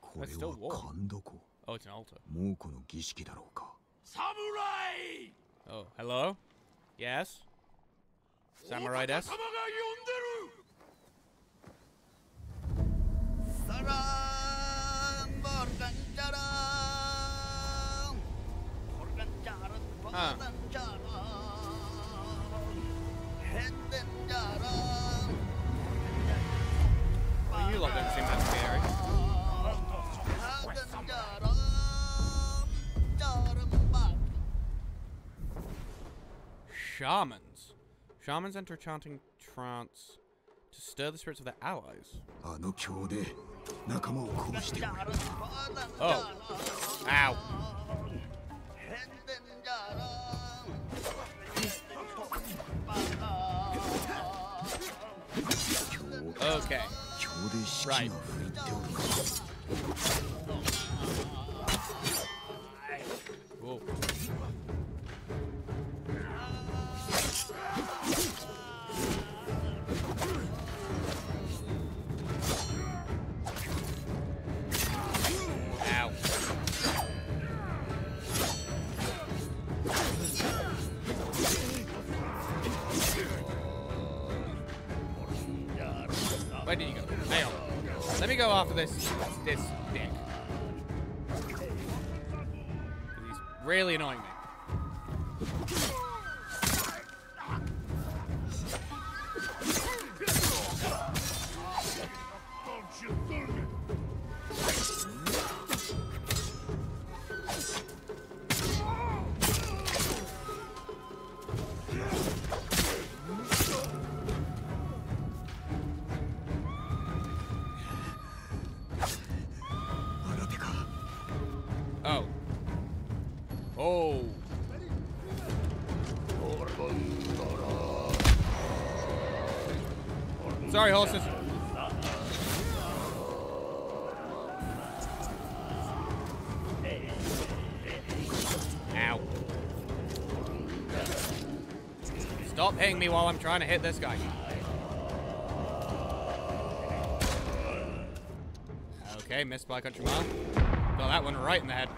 これ That's still は.勘どこ Oh, it's an altar. 猛虎の儀式だろうか侍 Oh, hello? Yes? Samurai desu? 様が呼んでる Sarang Borgan Jarang You. Shamans. Shamans enter chanting trance to stir the spirits of their allies. Ah, oh. Ow. Heden Jarang Okay. 経で士気が Right. 振るっておるか Whoa. After this this dick. He's really annoying me. Sorry, horses. Ow. Stop hitting me while I'm trying to hit this guy. Okay, missed by country mile. Got that one right in the head.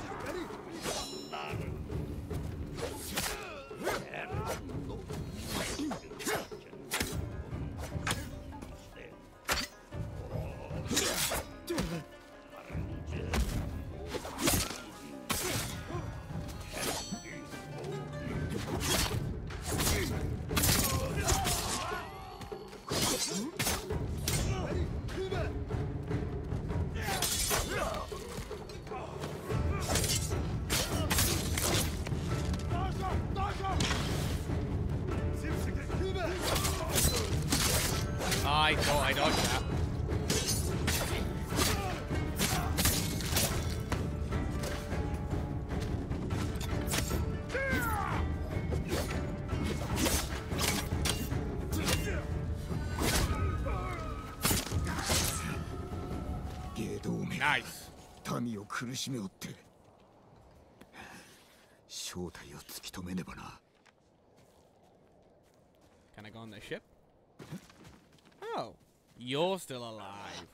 You're still alive.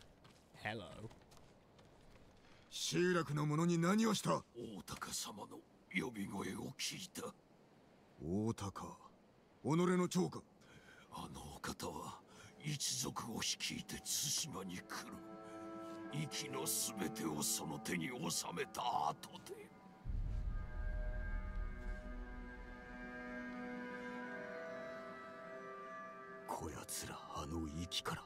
Hello. 集落の者に何をした？大高様の呼び声を聞いた。大高、己の長かあのお方は一族を率いて対馬に来る。息のすべてをその手に収めた後で。こやつらあの息から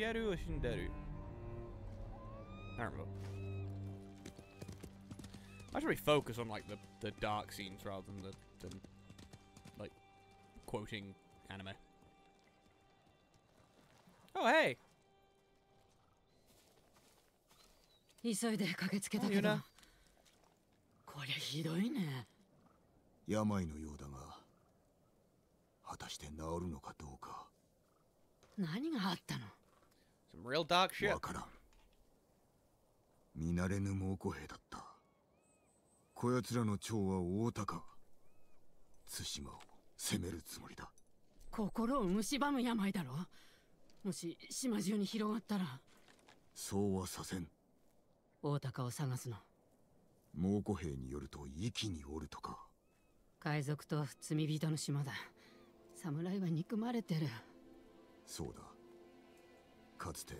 Shinjeru or Shinderu? I don't remember. I should really focus on like the, the dark scenes rather than the than like quoting anime. Oh hey! 急いで駆けつけたけどこりゃひどいね病のようだが果たして治るのかどうか何があったの Some real dark shit. わからん。見慣れぬ猛虎兵だった。こやつらの長は大高対馬を攻めるつもりだ。心を蝕む病だろ？もし島中に広がったら。そうはさせん。大高を探すの。猛虎兵によると息におるとか。海賊と罪人の島だ。侍は憎まれてる。そうだかつて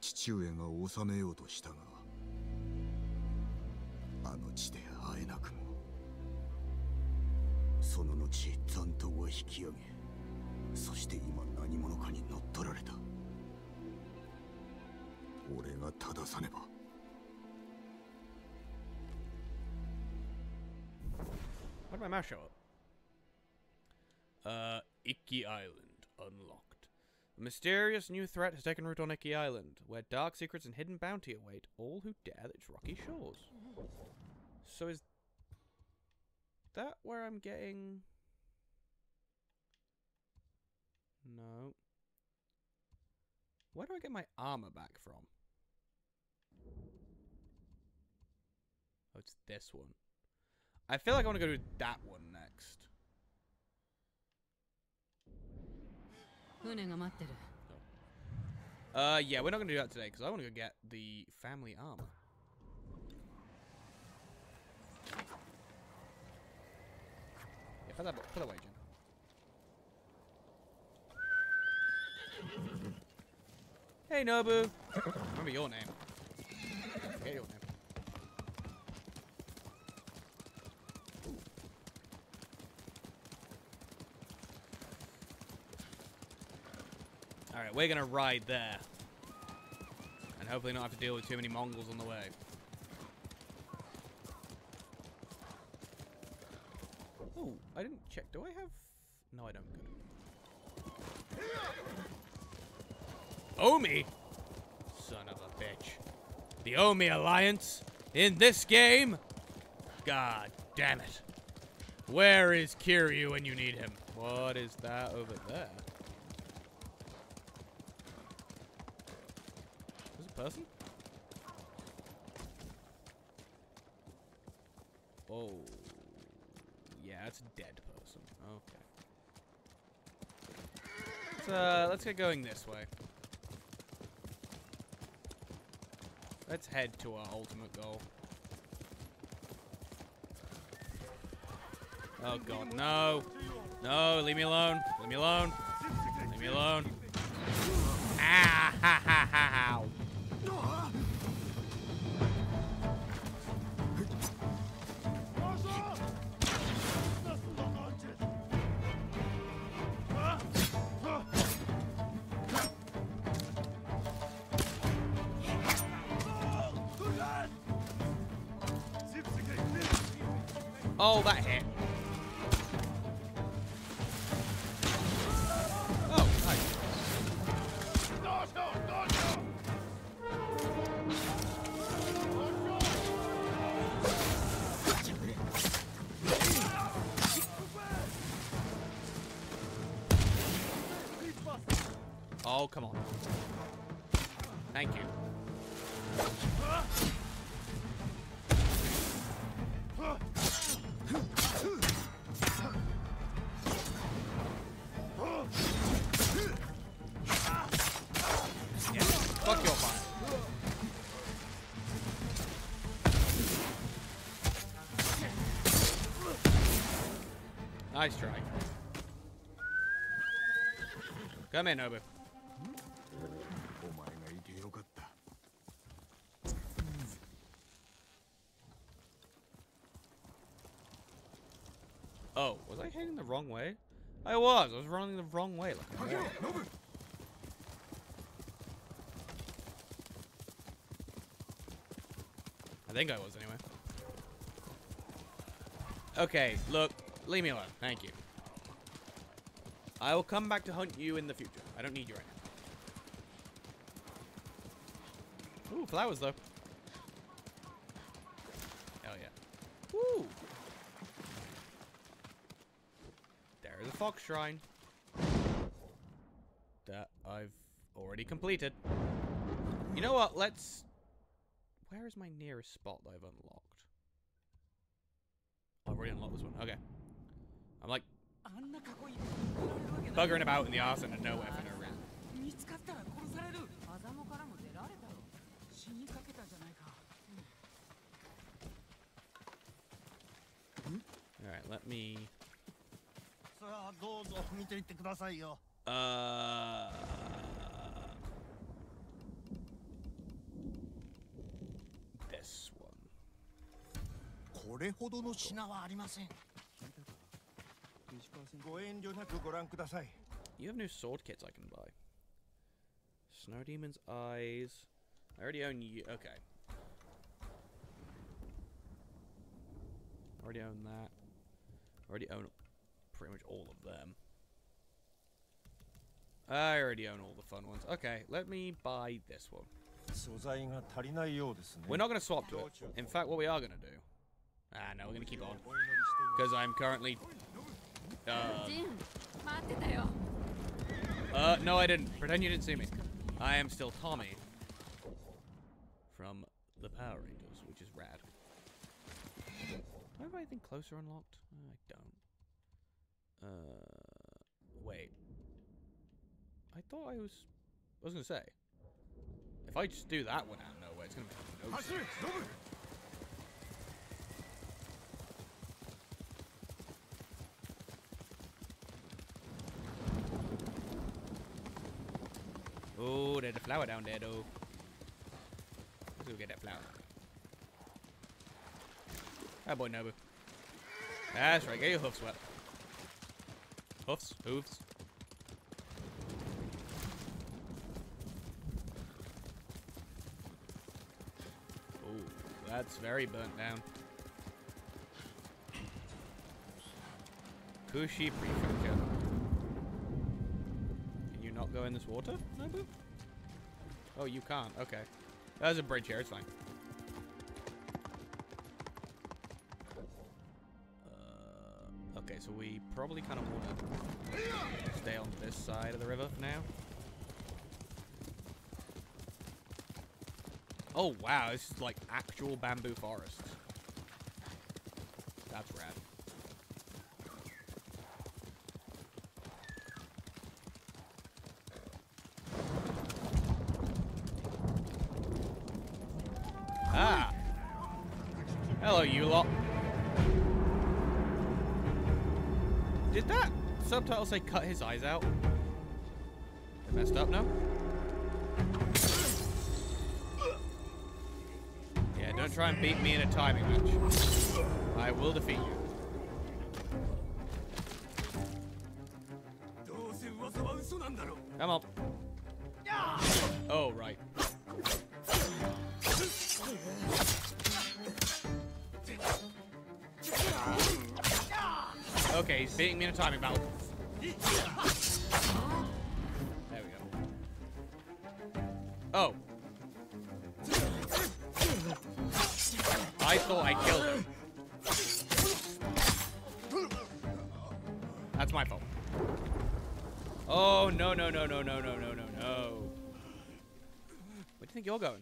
父上が治めようとしたがあの地で会えなくもその後残党は引き上げそして今何者かに乗っ取られた俺が正さねば Why did my mouse show up? Uh, Icky Island unlocked. A mysterious new threat has taken root on Iki Island, where dark secrets and hidden bounty await all who dare its rocky shores. So is that where I'm getting? No. Where do I get my armor back from? Oh, it's this one. I feel like I want to go to that one next. Uh, yeah, we're not to do that today because I want to go get the family armor. Yeah, put that, put that away, Jin. Hey, Nobu. Remember your name. Your name. Alright, we're gonna ride there. And hopefully not have to deal with too many Mongols on the way. Oh, I didn't check. Do I have... No, I don't. Good. Omi? Son of a bitch. The Omi Alliance? In this game? God damn it. Where is Kiryu when you need him? What is that over there? Is it a person? Oh. Yeah, it's a dead person. Okay. Let's, uh, let's get going this way. Let's head to our ultimate goal. Oh god, no! No, leave me alone! Leave me alone! Leave me alone! Ah, ha, ha, ha, ow. Nice try. Come in, Nobu. Oh, was I heading the wrong way? I was. I was running the wrong way. Like I think I was anyway. Okay, look, leave me alone. Thank you. I will come back to hunt you in the future. I don't need you right now. Ooh, flowers though. Hell yeah. Woo! There's a fox shrine. That I've already completed. You know what? Let's. Where is my nearest spot that I've unlocked? I've already unlocked this one. Okay. buggering about in the office and no effing around. Hmm? Alright, let me... Uh... This one. これほどの品はありません。you have new sword kits I can buy. Snow Demon's Eyes. I already own you. Okay. Already own that. Already own pretty much all of them. I already own all the fun ones. Okay, let me buy this one. We're not going to swap to it. In fact, what we are going to do... Ah, no, we're going to keep on. Because I'm currently um, uh, no, I didn't. Pretend you didn't see me. I am still Tommy from the Power Rangers, which is rad. Do I have anything closer unlocked? I don't. Uh, wait. I thought I was. I was gonna say. If I just do that one out of nowhere, it's gonna be no. Oh, there's a flower down there, though. Let's go get that flower. Ah, boy, Nobu. That's right, get your hoofs wet. Hoofs, hooves. Oh, that's very burnt down. Kushi Prefecture. Go in this water, Nobu? Oh, you can't. Okay. There's a bridge here. It's fine. Uh, okay, so we probably kind of want to stay on this side of the river for now. Oh, wow. This is like actual bamboo forest. say cut his eyes out? They messed up now? Yeah, don't try and beat me in a timing match. I will defeat you. Come on. Oh, right. Okay, he's beating me in a timing battle. There we go. Oh. I thought I killed him. That's my fault. Oh, no, no, no, no, no, no, no, no, no. Where do you think you're going?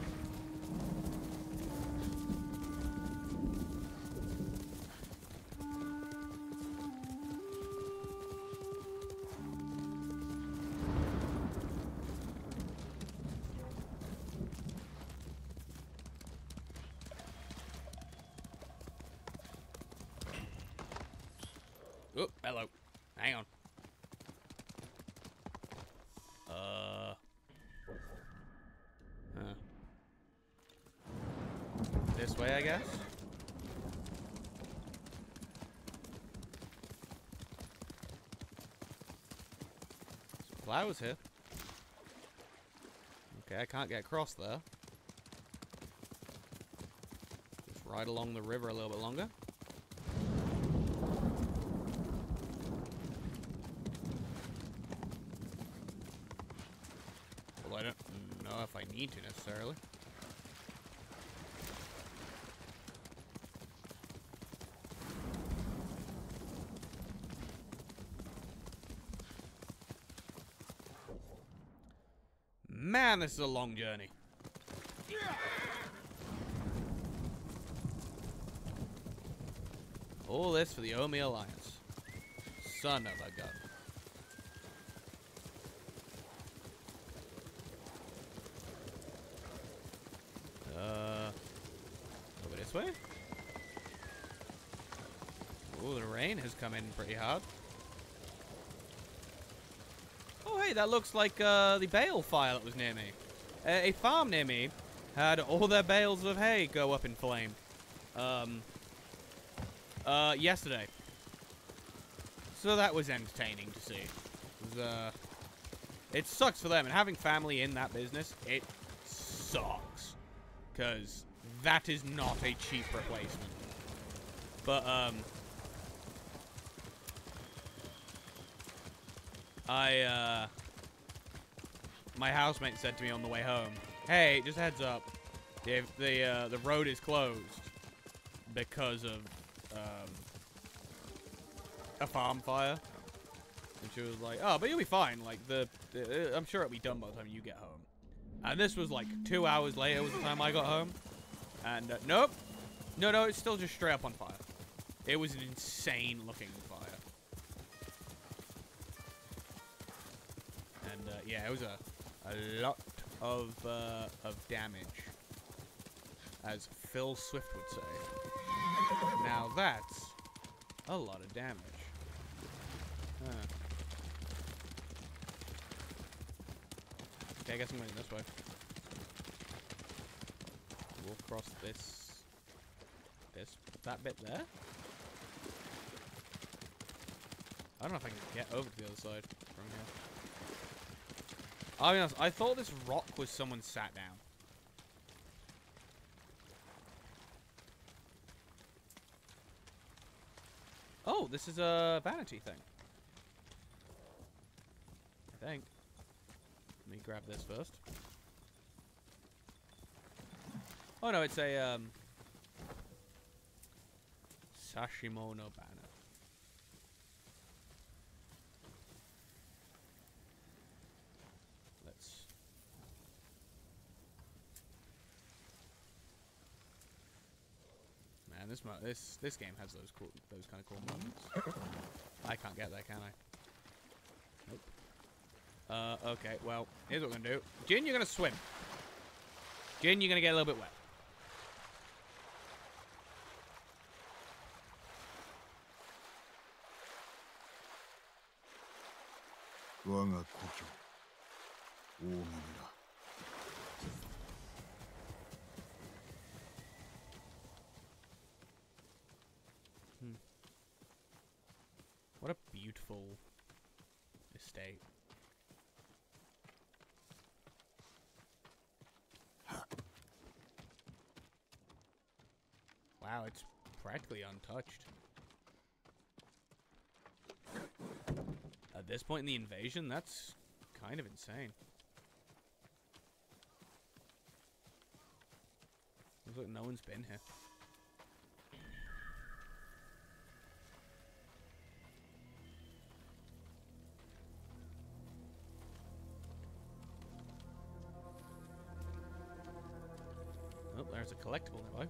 Some flowers here. Okay, I can't get across there. Just ride along the river a little bit longer. Well, I don't know if I need to necessarily. Man, this is a long journey. All this for the Omi Alliance. Son of a gun. Uh, over this way. Oh, the rain has come in pretty hard. Oh, that looks like uh, the bale fire that was near me. A, a farm near me had all their bales of hay go up in flame. Um, uh, yesterday. So that was entertaining to see. It, was, uh, it sucks for them, and having family in that business, it sucks. Because that is not a cheap replacement. But, um... I, uh... My housemate said to me on the way home, Hey, just heads up. The, the, uh, the road is closed. Because of, um... A farm fire. And she was like, oh, but you'll be fine. Like, the, the I'm sure it'll be done by the time you get home. And this was like two hours later was the time I got home. And uh, nope. No, no, it's still just straight up on fire. It was an insane looking fire. And uh, yeah, it was a, a lot of, uh, of damage. As Phil Swift would say. Now that's a lot of damage. Huh. Okay, I guess I'm going this way. We'll cross this, this, that bit there. I don't know if I can get over to the other side. Honest, I thought this rock was someone sat down. Oh, this is a vanity thing. I think. Let me grab this first. Oh no, it's a um Sashimono banner. Let's Man, this this game has those cool those kind of cool moments. I can't get there, can I? Nope. Uh, okay, well, here's what we're gonna do. Jin, you're gonna swim. Jin, you're gonna get a little bit wet. full estate. Wow, it's practically untouched. At this point in the invasion, that's kind of insane. Looks like no one's been here. collectible now, eh?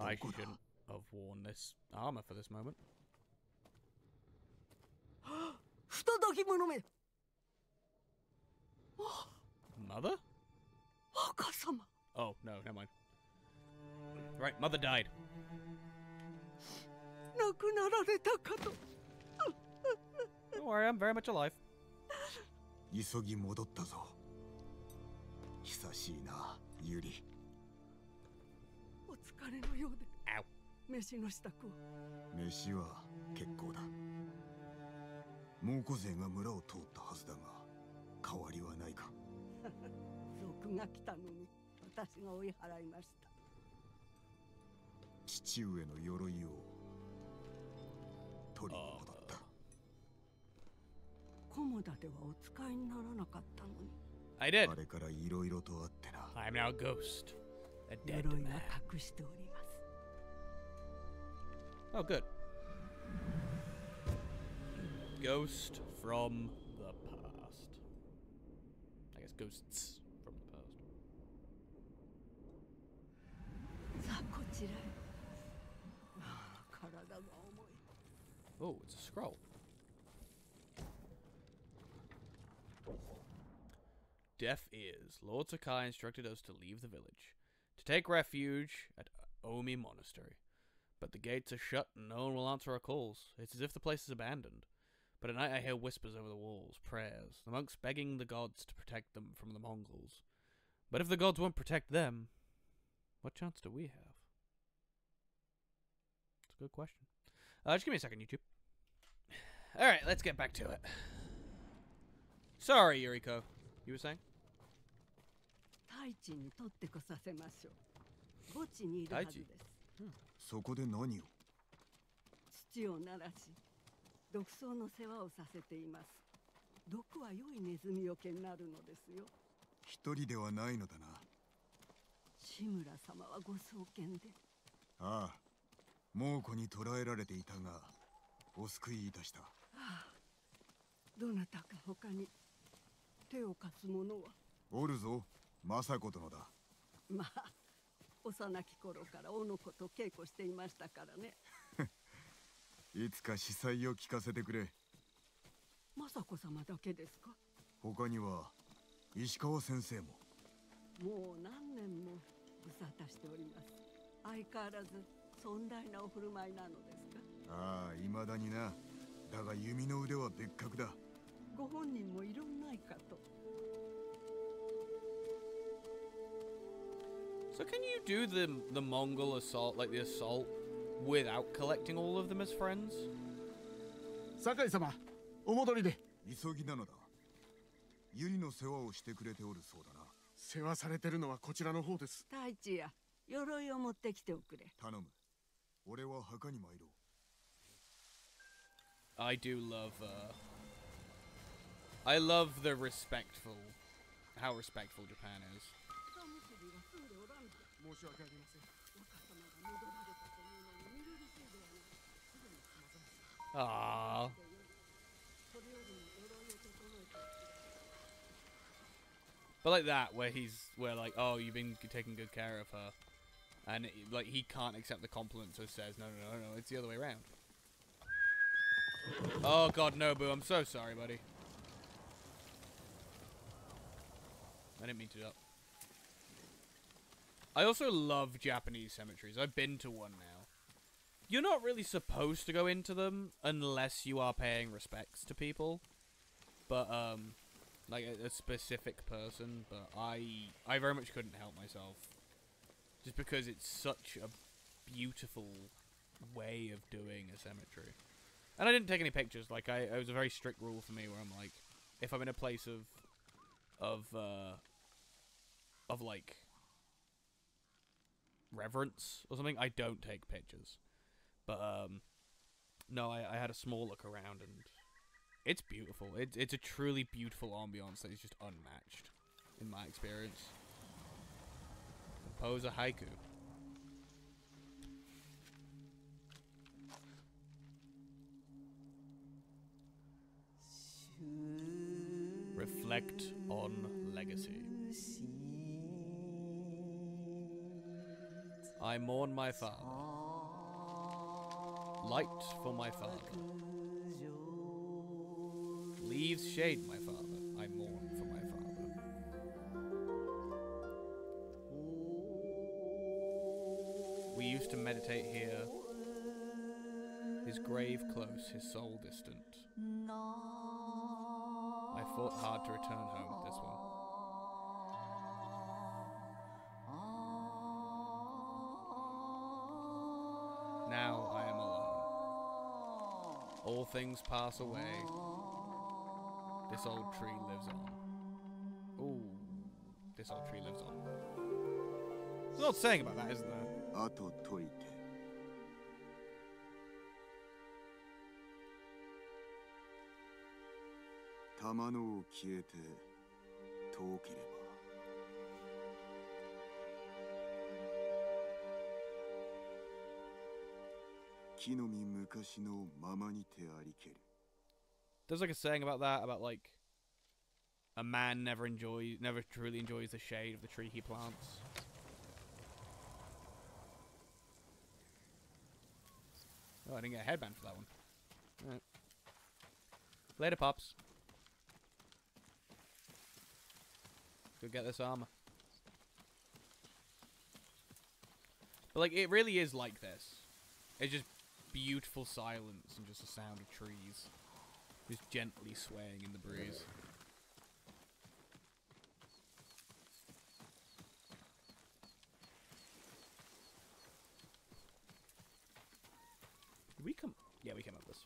I shouldn't have worn this armor for this moment. mother died. 亡くなられたかと。Don't worry, I'm very much alive. 急ぎ戻ったぞ。久しいなユリ。お疲れのようで.飯の支度を。飯は結構だ。猛虎勢が村を通ったはずだが変わりはないか。賊が来たのに私が追い払いました父上の鎧を取りに戻ったコモダではお使いにならなかったのに I did. あれからいろいろとあってな I'm now a ghost. A dead 鎧は man. 隠しております Oh, good. Ghost from the past. I guess ghosts from the past. さあこちらへ Oh, it's a scroll. Deaf ears. Lord Sakai instructed us to leave the village, to take refuge at Omi Monastery. But the gates are shut and no one will answer our calls. It's as if the place is abandoned. But at night I hear whispers over the walls, prayers, the monks begging the gods to protect them from the Mongols. But if the gods won't protect them, what chance do we have? Good question. Uh, just give me a second, YouTube. All right, let's get back to it. Sorry, Yuriko. You were saying? 太一に取ってこさせましょう墓地にいるはずですそこで何を土を鳴らし毒草の世話をさせています毒は良いネズミよけになるのですよ一人ではないのだな志村様はご創建でああ猛虎に捕らえられていたがお救いいたした。どなたか他に手を貸す者は。おるぞ政子殿だ。まあ幼き頃からおの子と稽古していましたからね。いつか司祭を聞かせてくれ。政子様だけですか？他には石川先生も。もう何年もぐさたしております。相変わらず尊大なお振る舞いなのですか？ああ未だにな。だが弓の腕は別格だ。ご本人も色ないかと。So can you do the the Mongol assault, like the assault, without collecting all of them as friends? 酒井様お戻りで急ぎなのだユリの世話をしてくれておるそうだな世話されてるのはこちらの方です太一や鎧を持ってきておくれ頼む I do love, uh, I love the respectful, how respectful Japan is. Ah. But like that, where he's, where like, oh, you've been taking good care of her and it, like he can't accept the compliment, so says, no, no, no, no, it's the other way around. Oh God, Nobu, I'm so sorry, buddy. I didn't mean to do that. I also love Japanese cemeteries. I've been to one now. You're not really supposed to go into them unless you are paying respects to people. But, um, like a, a specific person. But I, I very much couldn't help myself. Just because it's such a beautiful way of doing a cemetery. And I didn't take any pictures. Like, I, it was a very strict rule for me where I'm like, if I'm in a place of, of, uh, of like, reverence or something, I don't take pictures. But um, no, I, I had a small look around, and It's beautiful. It's it's a truly beautiful ambiance that is just unmatched, in my experience. Compose a haiku. Reflect on legacy. I mourn my father. Light for my father. Leaves shade my father. We used to meditate here. His grave close, his soul distant. I fought hard to return home with this one. Now I am alone. All things pass away. This old tree lives on. Ooh, this old tree lives on. There's a lot saying about that, isn't there? あと解いて玉のを消えて遠ければ木の実昔のままにてありける There's like a saying about that, about like a man never enjoys, never truly enjoys the shade of the tree he plants. Oh, I didn't get a headband for that one. Alright. Later, pops. Go get this armor. But like, it really is like this. It's just beautiful silence and just the sound of trees. Just gently swaying in the breeze. we come? Yeah, we came up this.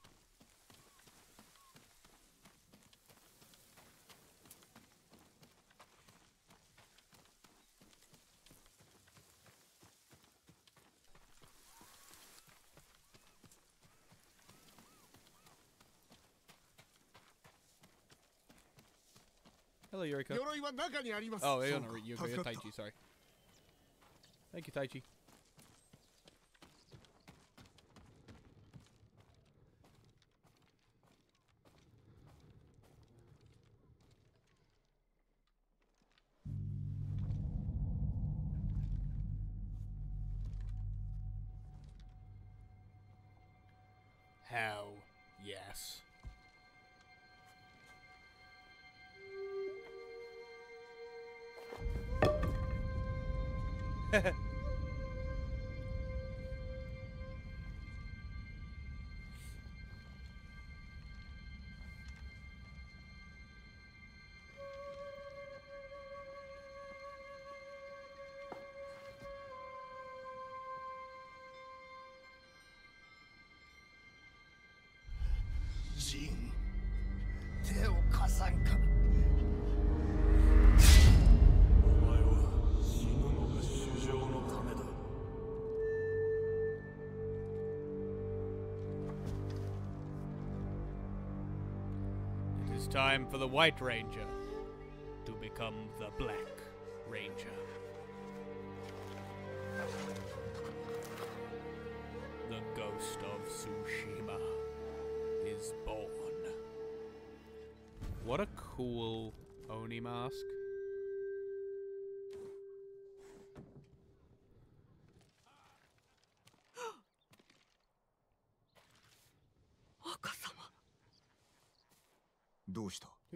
Hello, Yuriko. Oh, Yuriko, Taichi, sorry. Thank you, Taichi. Time for the White Ranger to become the Black Ranger. The ghost of Tsushima is born. What a cool Oni mask.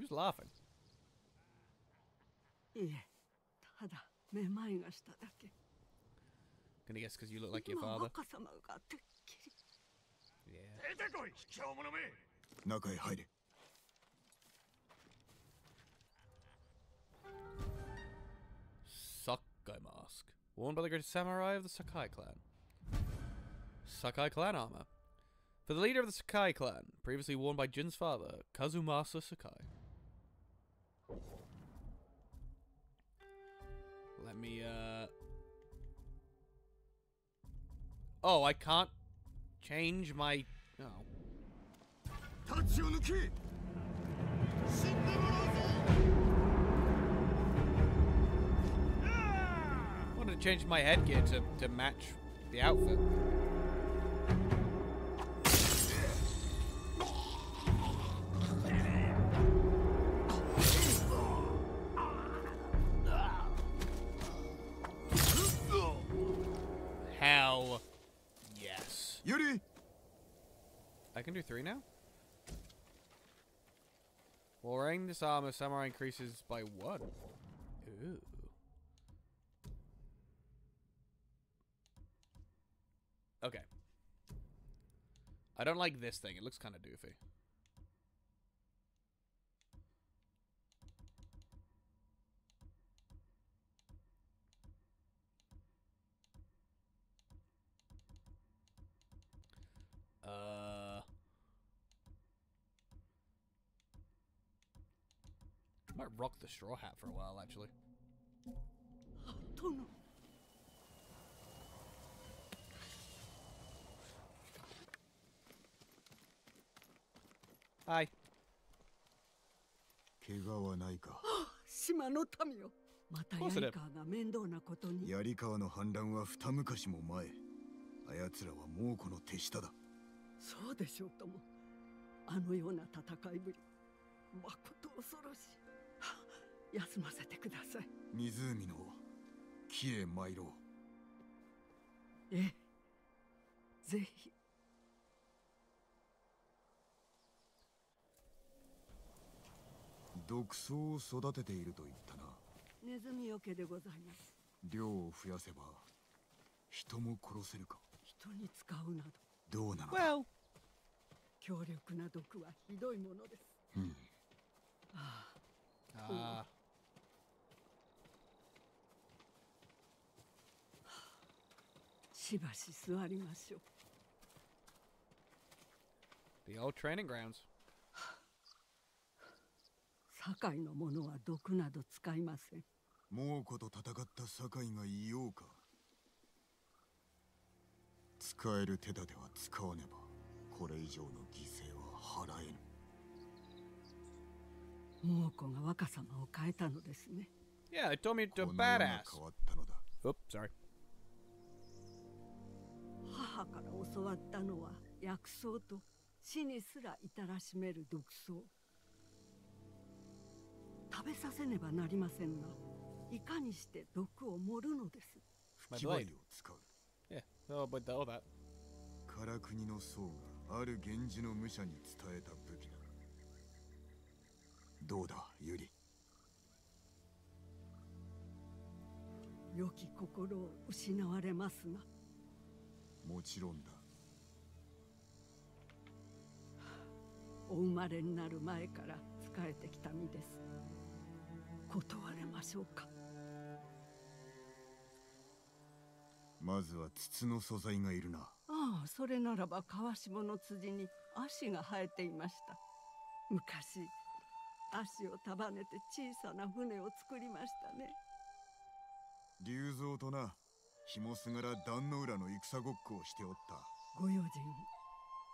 Who's laughing? いえただめまいがしただけ Gonna guess because you look like your 今 father. 若様がてっきり Yeah. 出てこい卑怯者め中へ入れ Sakai mask. Worn by the great samurai of the Sakai clan. Sakai clan armor. For the leader of the Sakai clan, previously worn by Jin's father, Kazumasa Sakai. Let me, uh... Oh, I can't change my... No. I want to change my headgear to, to match the outfit. Can do three now? While wearing this armor, samurai increases by one. Ooh. Okay. I don't like this thing. It looks kind of doofy. Uh. Might rock the straw hat for a while, actually. 殿 Hi. 怪我はないか島の民よまた槍川が面倒なことに槍川の反乱は二昔も前。あやつらは猛虎の手下だ。そうでしょうとも。あのような戦いぶり。まこと恐ろしい。はあ休ませてください。湖の木へ参ろう。ええ。ぜひ。毒草を育てていると言ったな。ネズミよけでございます。量を増やせば人も殺せるか。人に使うなど。どうなの？だ Well, 強力な毒はひどいものです。うん。ああ。uh, しばし座りましょう the old training grounds. 堺の者は毒など使いません猛虎と戦った堺がいようか使える手立ては使わねばこれ以上の犠牲は払えぬ猛虎が若様を変えたのですね Yeah, it told me to この世が badass. 変わったのだ Oops, sorry. 母から教わったのは薬草と死にすら至らしめる毒草。食べさせねばなりませんがいかにして毒を盛るのです。吹き針 blade. を使う。Yeah, oh, but all that. 唐国の僧がある源氏の武者に伝えた武器だ。どうだユリ？良き心を失われますなもちろんだ。お生まれになる前から仕えてきた身です。断れましょうか？まずは筒の素材がいるな。ああそれならば川下の辻に足が生えていました。昔足を束ねて小さな船を作りましたね。龍蔵とな紐すがら壇の浦の戦ごっこをしておったご用心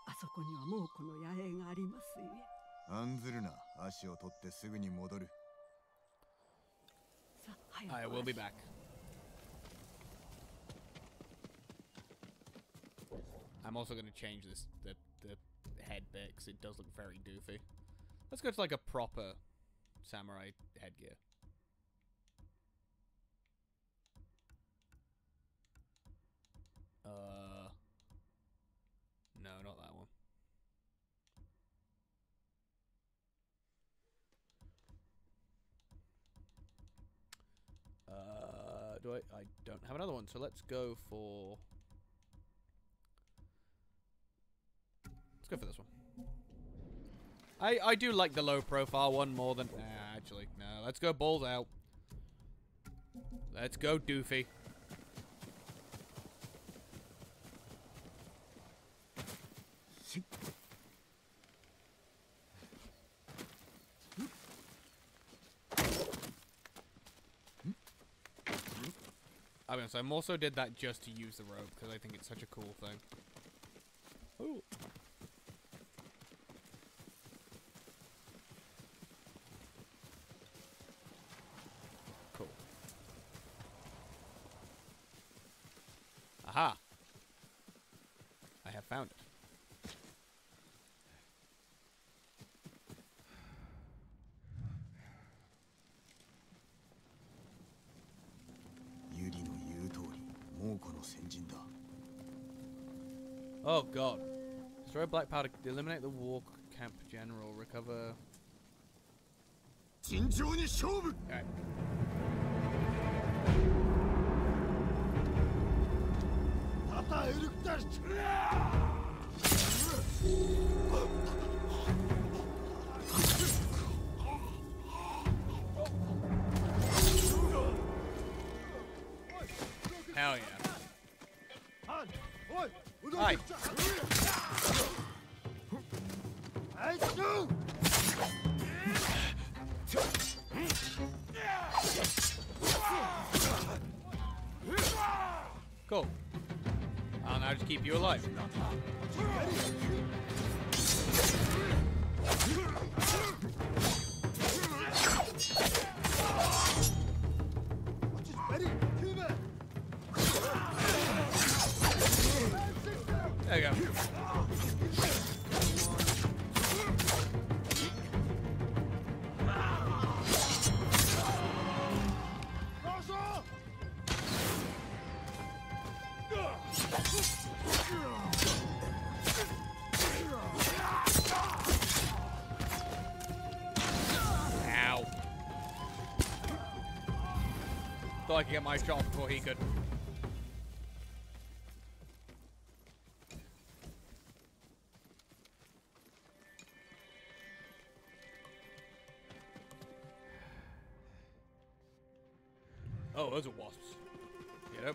あそこには猛虎の野営がありますゆえ案ずるな足を取ってすぐに戻るさあ早く I will be 足 back. I'm also going to change this the the head bit because it does look very doofy. Let's go to like a proper samurai headgear. Uh, no, not that one. Uh, do I? I don't have another one, so let's go for. Let's go for this one. I I do like the low profile one more than. Nah, actually, no. Let's go balls out. Let's go doofy. I mean, so I also did that just to use the rope because I think it's such a cool thing. Ooh. Cool. Aha! I have found it. Oh god. Destroy black powder. Eliminate the war camp general. Recover. Alright. Hell yeah. Hi. Cool. I'll now just keep you alive.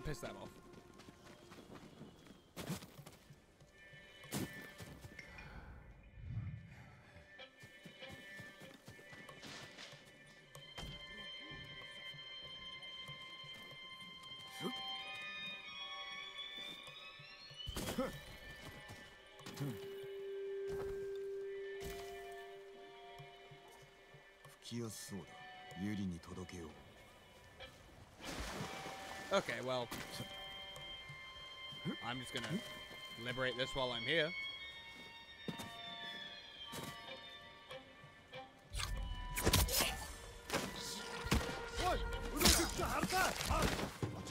Piss that off. Fuki きやすそうだユリに届けよう Okay, well. I'm just gonna liberate this while I'm here.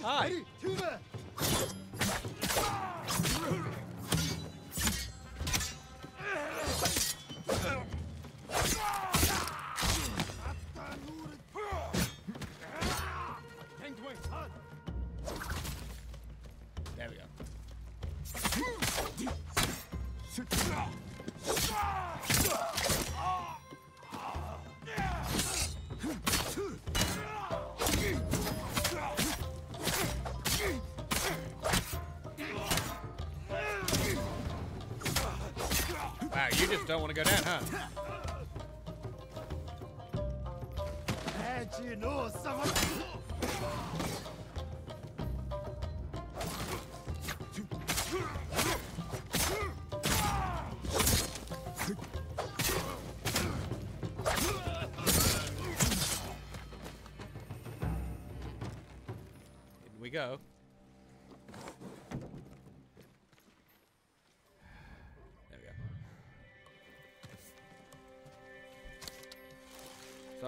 Hi.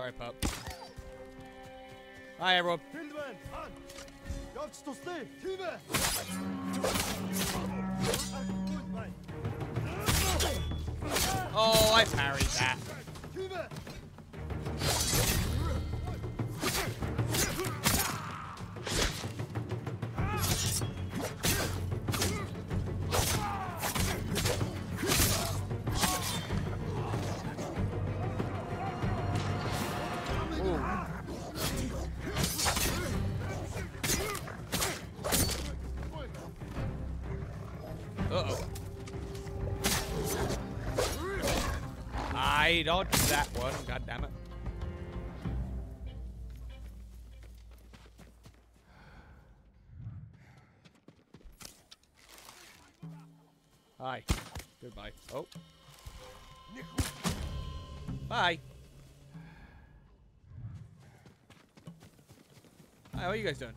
Sorry, pup. Hi, everyone. Dodged that one, god damn it. Hi. Goodbye. Oh. Bye. Hi, how are you guys doing?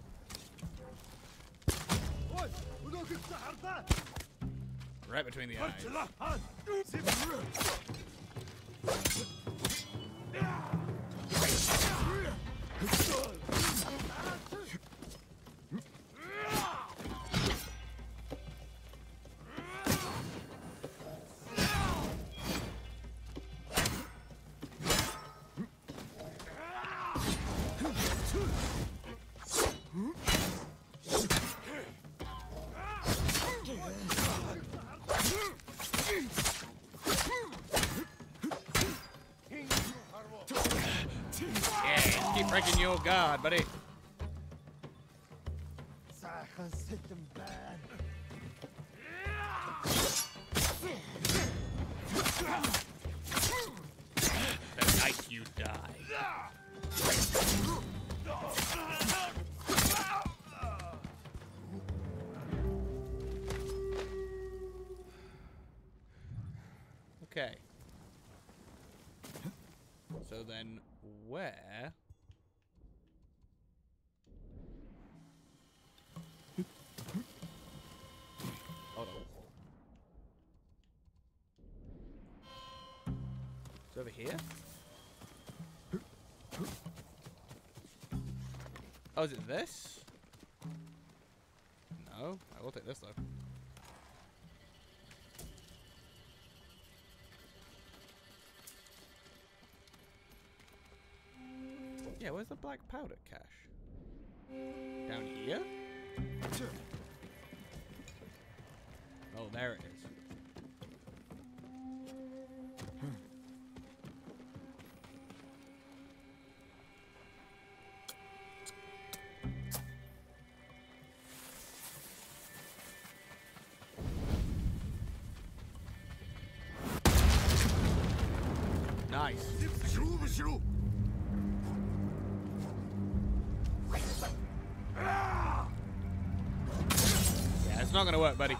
Breaking your guard, buddy. Over here? Oh, is it this? No, I will take this though. Yeah, where's the black powder cache? Down here? Oh, there it is. Not gonna work, buddy.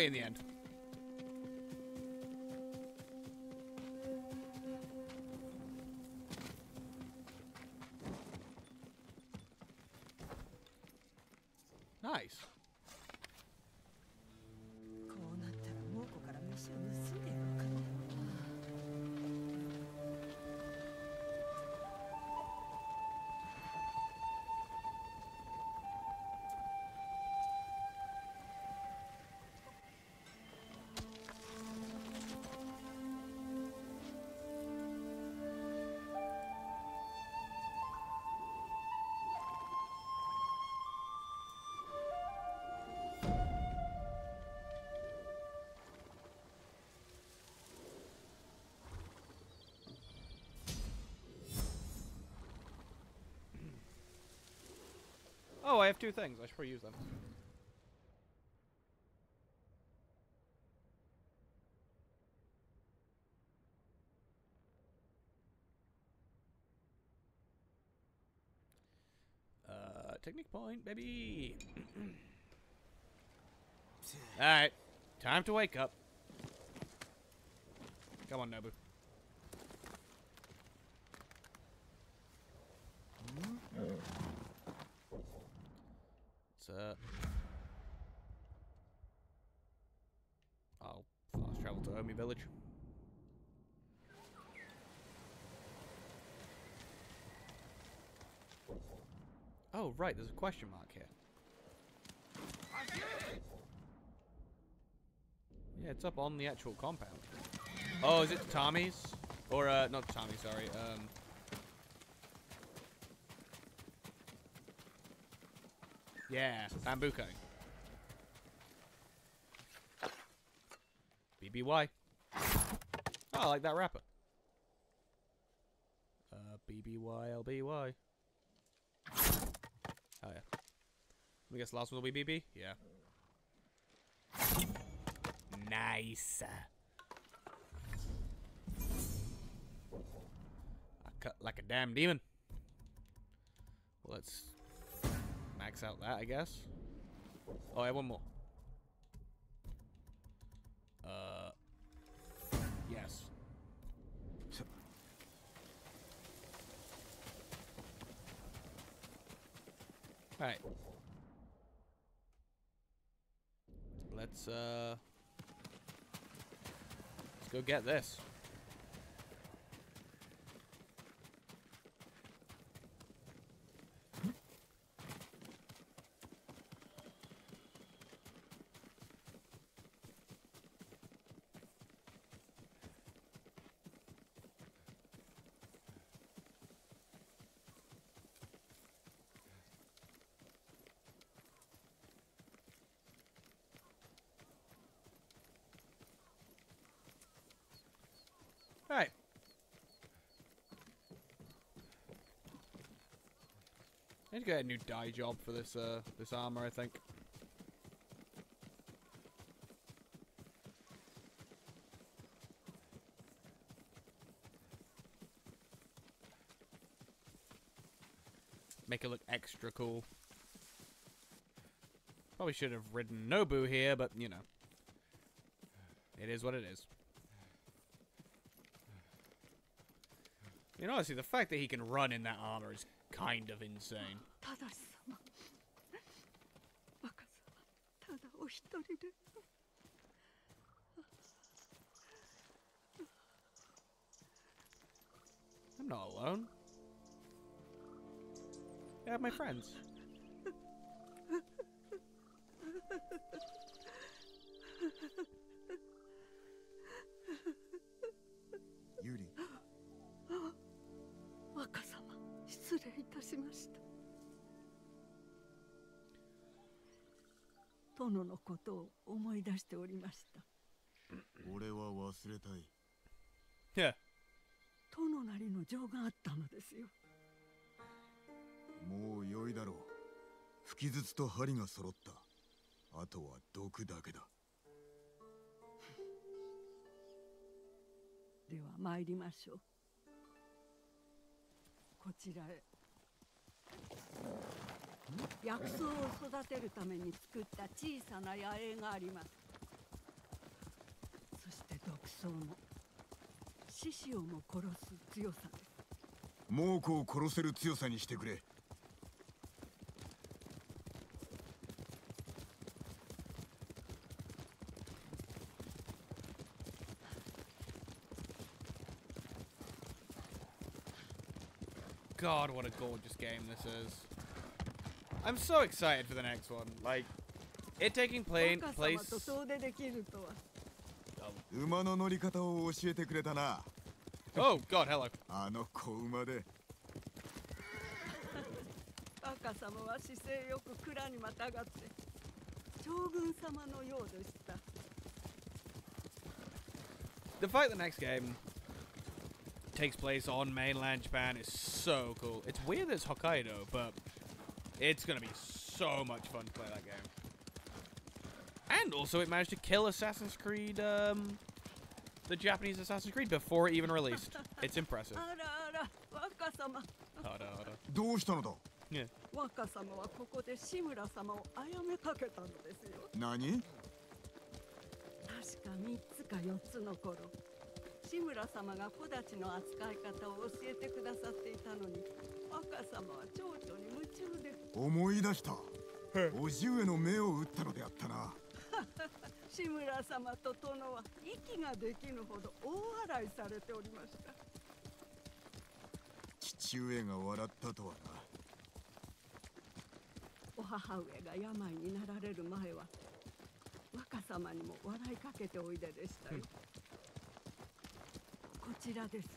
You in the end. Oh, I have two things. I should probably use them. Uh, technique point, baby. All right, time to wake up. Come on, Nobu. It's uh I'll fast travel to Omi village. Oh right, there's a question mark here. Yeah, it's up on the actual compound. Oh, is it Tommy's? Or uh not Tommy, sorry. Um Yeah, Bambuko. BBY. Oh, I like that rapper. Uh, BBYLBY. I guess last one will be BB? Yeah. Nice. I cut like a damn demon. Let's max out that, I guess. Oh, yeah, one more. Uh, yes. All right. Let's, uh... Let's go get this. Alright. I need to get a new dye job for this uh this armor, I think. Make it look extra cool. Probably should have ridden Nobu here, but you know. It is what it is. You know, honestly, the fact that he can run in that armor is kind of insane. I'm not alone. I have my friends. しておりました。俺は忘れたい.殿なりの情があったのですよ。もう良いだろう。吹き筒と針が揃った。あとは毒だけだ。では参りましょう。こちらへ。薬草を育てるために作った小さな野営があります。そして毒草も獅子をも殺す強さです猛虎を殺せる強さにしてくれ God, what a gorgeous game this is. I'm so excited for the next one. Like, it taking 様 place. と遠出できるとは馬の乗り方を教えてくれたな Oh, God, hello. あの子馬で若様は姿勢よく蔵にまたがって将軍様のようでした The fact the next game takes place on mainland Japan is so cool. It's weird that it's Hokkaido, but it's gonna be so much fun to play that game. And also, it managed to kill Assassin's Creed, um, the Japanese Assassin's Creed before it even released. It's impressive. どうしたのだ Yeah. 若様はここで志村様を殺めかけたのですよ何確か3つか4つの頃志村様が小太の扱い方を教えてくださっていたのに若様は蝶々に夢中で思い出した叔父上の目を打ったのであったな志村様と殿は息ができぬほど大笑いされておりました。父上が笑ったとはな。お母上が病になられる前は若様にも笑いかけておいででしたよ。こちらです。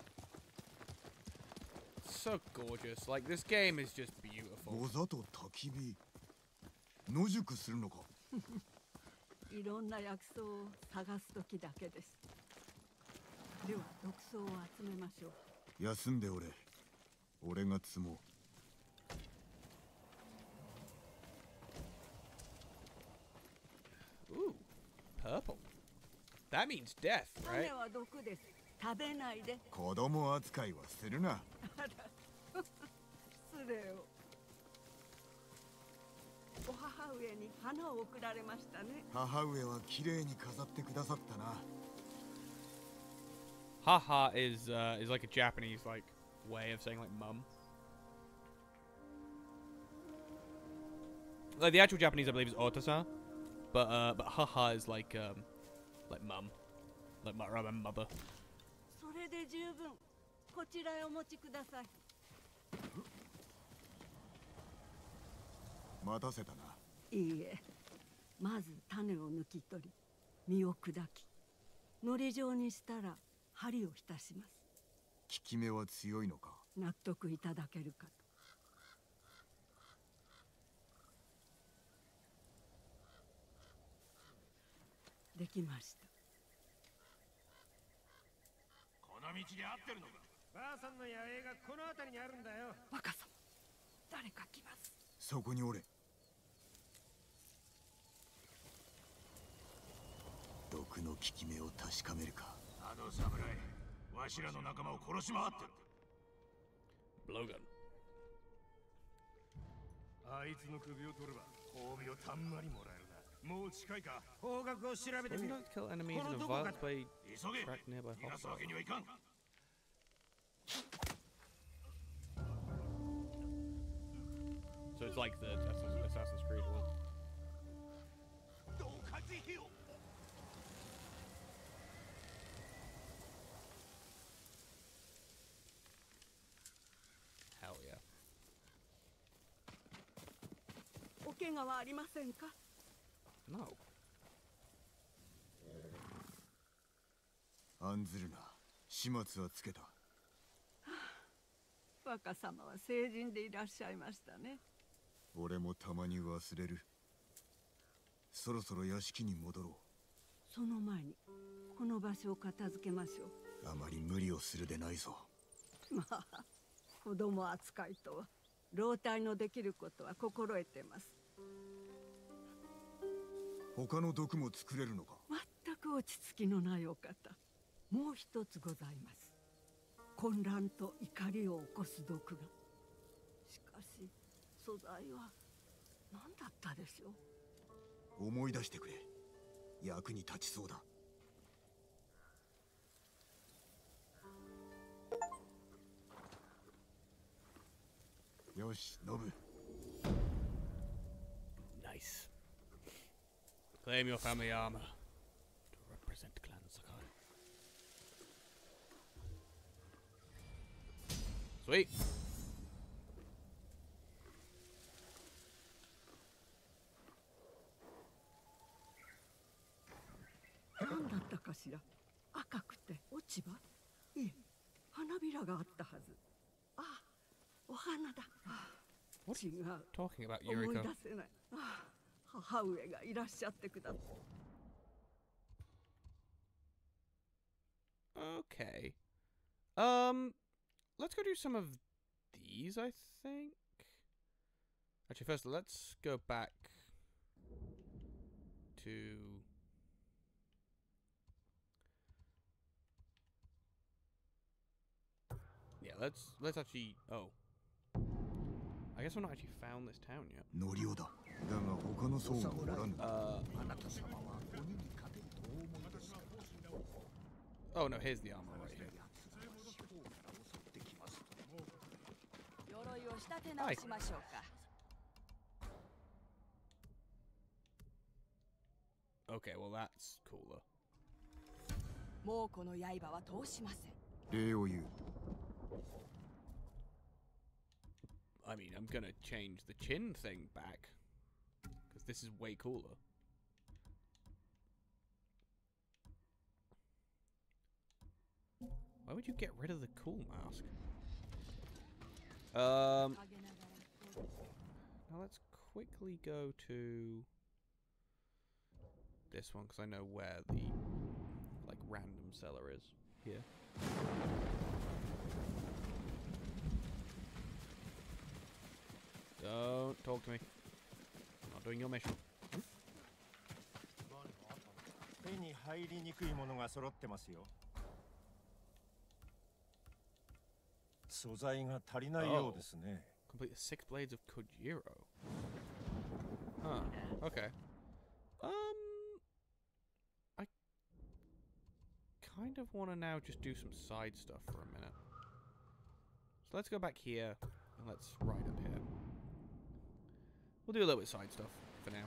So gorgeous. Like, this game is just beautiful. ござと焚き火。野宿するのかいろんな薬草を探す時だけです。では毒草を集めましょう。休んでおれ。俺が積もう。Ooh, purple. That means death, right? 種は毒です。食べないで。子供扱いはするな。失礼を上に花を贈られましたね母上は綺麗に飾ってくださったな Haha is uh, is like a Japanese like way of saying like mum. Like the actual Japanese, I believe, is otasa, but uh, but haha is like um, like mum, like my rather mother. それで十分こちらへお持ちください待たせたな いいえ。まず種を抜き取り実を砕きのり状にしたら針を浸します。効き目は強いのか？納得いただけるかと。できました。この道で合ってるのか？ばあさんの野営がこの辺りにあるんだよ。若様誰か来ます。そこにおれ毒の効き目を確かめるか。あの侍わしらの仲間を殺しまわってブローガンあいつの首を取れば褒美をたんまりもらえるな。もう近いか。方角を調べてみるこのどこかだ急げ。逃がすわけにはいかん。So it's. 怪我はありませんか？No. 案ずるな始末はつけた。若様は成人でいらっしゃいましたね。俺もたまに忘れる。そろそろ屋敷に戻ろその前にこの場所を片付けましょう。あまり無理をするでないぞ。う まあ子供扱いとは老体のできることは心得てます他の毒も作れるのか？全く落ち着きのないお方。もう一つございます。混乱と怒りを起こす毒が。しかし素材は何だったでしょう？思い出してくれ。役に立ちそうだ。よしノブ Nice. Claim your family armor to represent Clan Sakai. Sweet. What are you talking about, Yuriko? 思い出せないあ母上がいらっしゃってくださ Okay. Um, let's go do some of these, I think. Actually, first, let's go back to. Yeah, let's let's actually. Oh, I guess we're not actually found this town yet. ノリオだ だが他の層がおらぬ Uh, あなた様は鬼に勝てるとお思いですか oh no, here's the armor right here. 襲ってきます鎧を仕立て直しましょうか Okay, well that's cooler. もうこの刃は通しません礼を言う I mean, I'm gonna change the chin thing back because This is way cooler. Why would you get rid of the cool mask? Um, now let's quickly go to this one because I know where the like random cellar is here. Don't talk to me I'm not doing your mission. 手に入りにくいものが揃ってますよ 素材が足りないようですね。 Complete the six blades of Kojiro. Huh. Okay. Um. I kind of want to now just do some side stuff for a minute. So let's go back here and let's ride up here. We'll do a little bit of side stuff for now.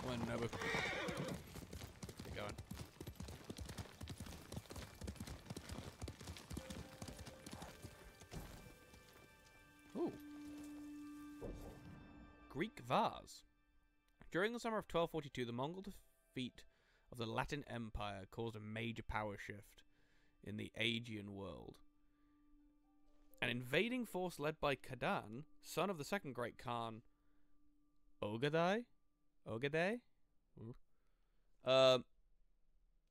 Come on, Nobu. Going. Ooh. Greek vase. During the summer of 1242, the Mongol defeat of the Latin Empire caused a major power shift in the Aegean world. An invading force led by Kadan, son of the second great Khan, Ogadai? Ogadai? Um,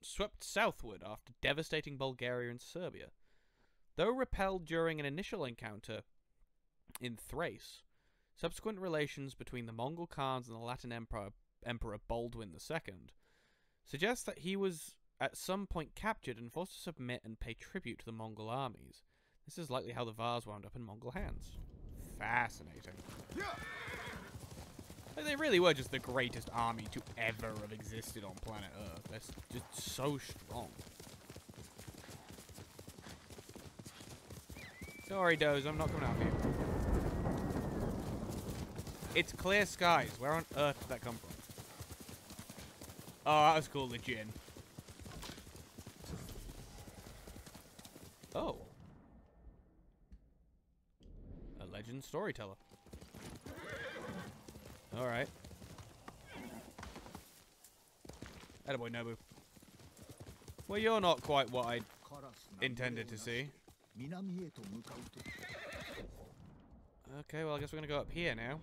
swept southward after devastating Bulgaria and Serbia. Though repelled during an initial encounter in Thrace, subsequent relations between the Mongol Khans and the Latin Emperor, Emperor Baldwin II suggest that he was at some point captured and forced to submit and pay tribute to the Mongol armies. This is likely how the vase wound up in Mongol hands. Fascinating. Like, they really were just the greatest army to ever have existed on planet Earth. They're just so strong. Sorry, Doze, I'm not coming after you. It's clear skies. Where on earth did that come from? Oh, that was cool, the gin. Oh. A legend storyteller. Alright. Attaboy, Nobu. Well, you're not quite what I intended to see. Okay, well, I guess we're going to go up here now.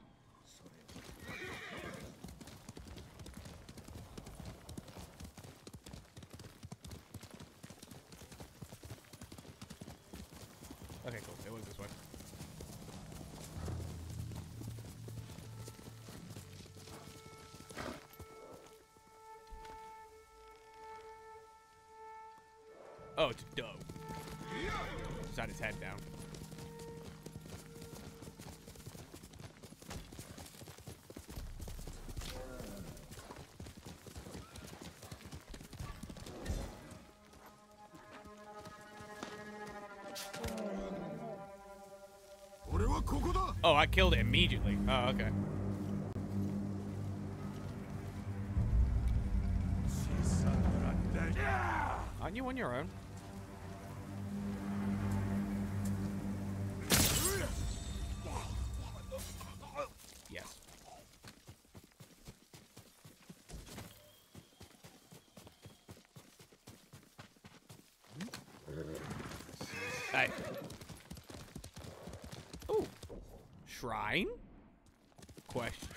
Oh, I killed it immediately. Oh, okay.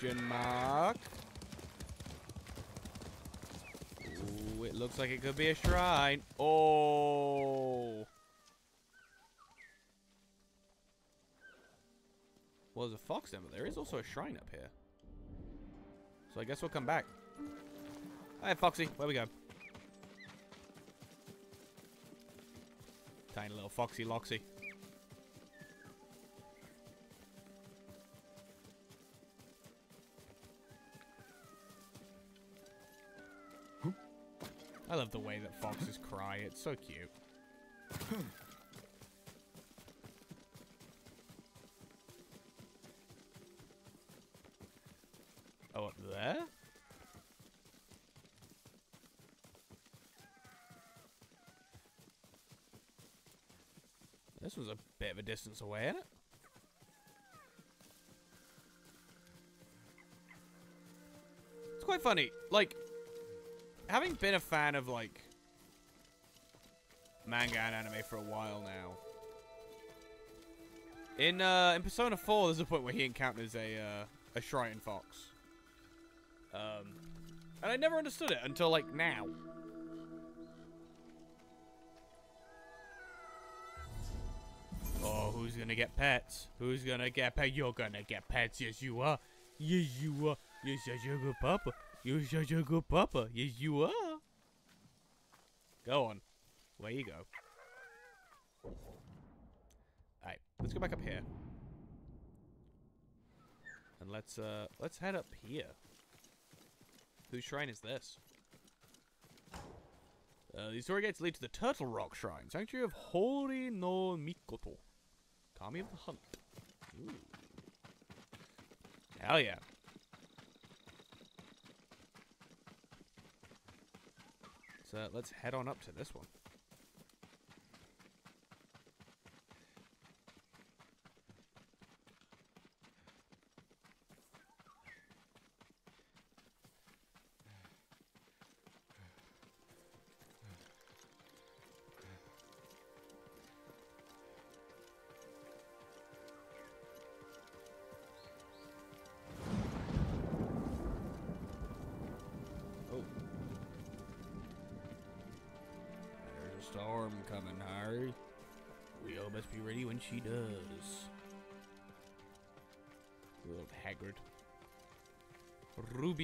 Question mark. Ooh, it looks like it could be a shrine. Oh. Well, there's a fox there, but there is also a shrine up here. So I guess we'll come back. Hi, Foxy. Where we go? Tiny little Foxy Loxy. Foxes cry. It's so cute. oh, up there? This was a bit of a distance away, isn't it? It's quite funny. Like, having been a fan of, like, manga and anime for a while now. In, uh, in Persona 4, there's a point where he encounters a, uh, a shrine fox. Um, and I never understood it until, like, now. Oh, who's gonna get pets? Who's gonna get pets? You're gonna get pets. Yes, you are. Yes, you are. You're such a good papa. You're such a good papa. Yes, you are. Go on. Where you go? Alright, let's go back up here. And let's uh let's head up here. Whose shrine is this? Uh, these torii gates lead to the Turtle Rock Shrine, Sanctuary of Hori no Mikoto. Kami of the Hunt. Ooh. Hell yeah. So let's head on up to this one.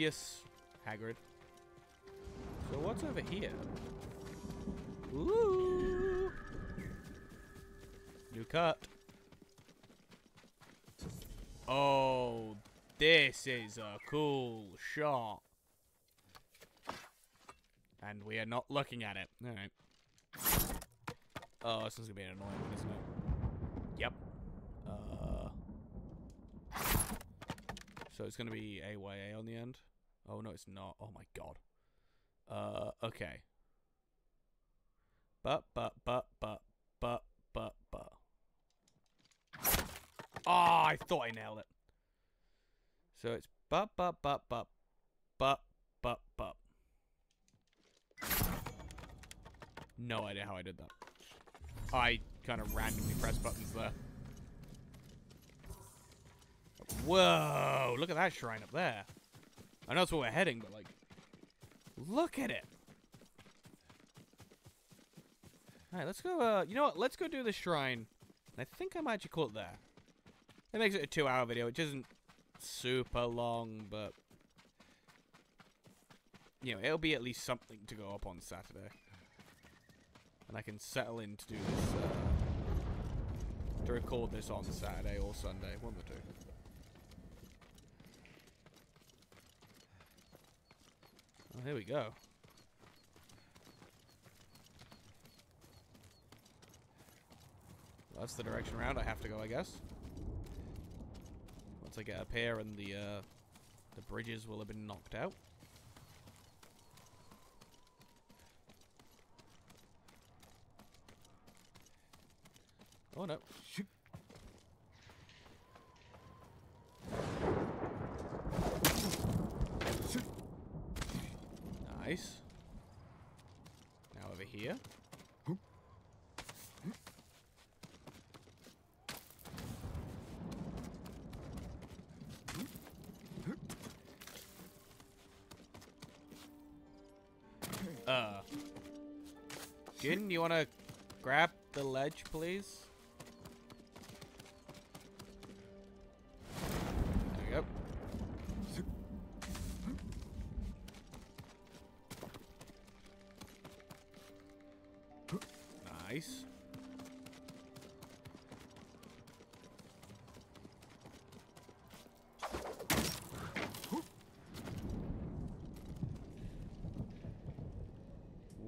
Hagrid. So what's over here? Ooh. New cut. Oh, this is a cool shot. And we are not looking at it. Alright. Oh, this is gonna be an annoying one, isn't it? Yep. Uh. So it's gonna be AYA on the end? Oh, no, it's not. Oh my god. Uh, okay. But, but, but, but, but, but, but. Ah, I thought I nailed it. So it's but, but, but, but, but, but, but. No idea how I did that. I kind of randomly pressed buttons there. Whoa, look at that shrine up there. I know that's where we're heading, but like, look at it. Alright, let's go, uh, you know what, let's go do the shrine. I think I might actually call it there. It makes it a two hour video, which isn't super long, but, you know, it'll be at least something to go up on Saturday. And I can settle in to do this, uh, to record this on Saturday or Sunday, one of the two. Oh, here we go. That's the direction around I have to go, I guess. Once I get up here and the, uh, the bridges will have been knocked out. Oh no. Nice. Now over here. Uh. Jin, you wanna grab the ledge, please?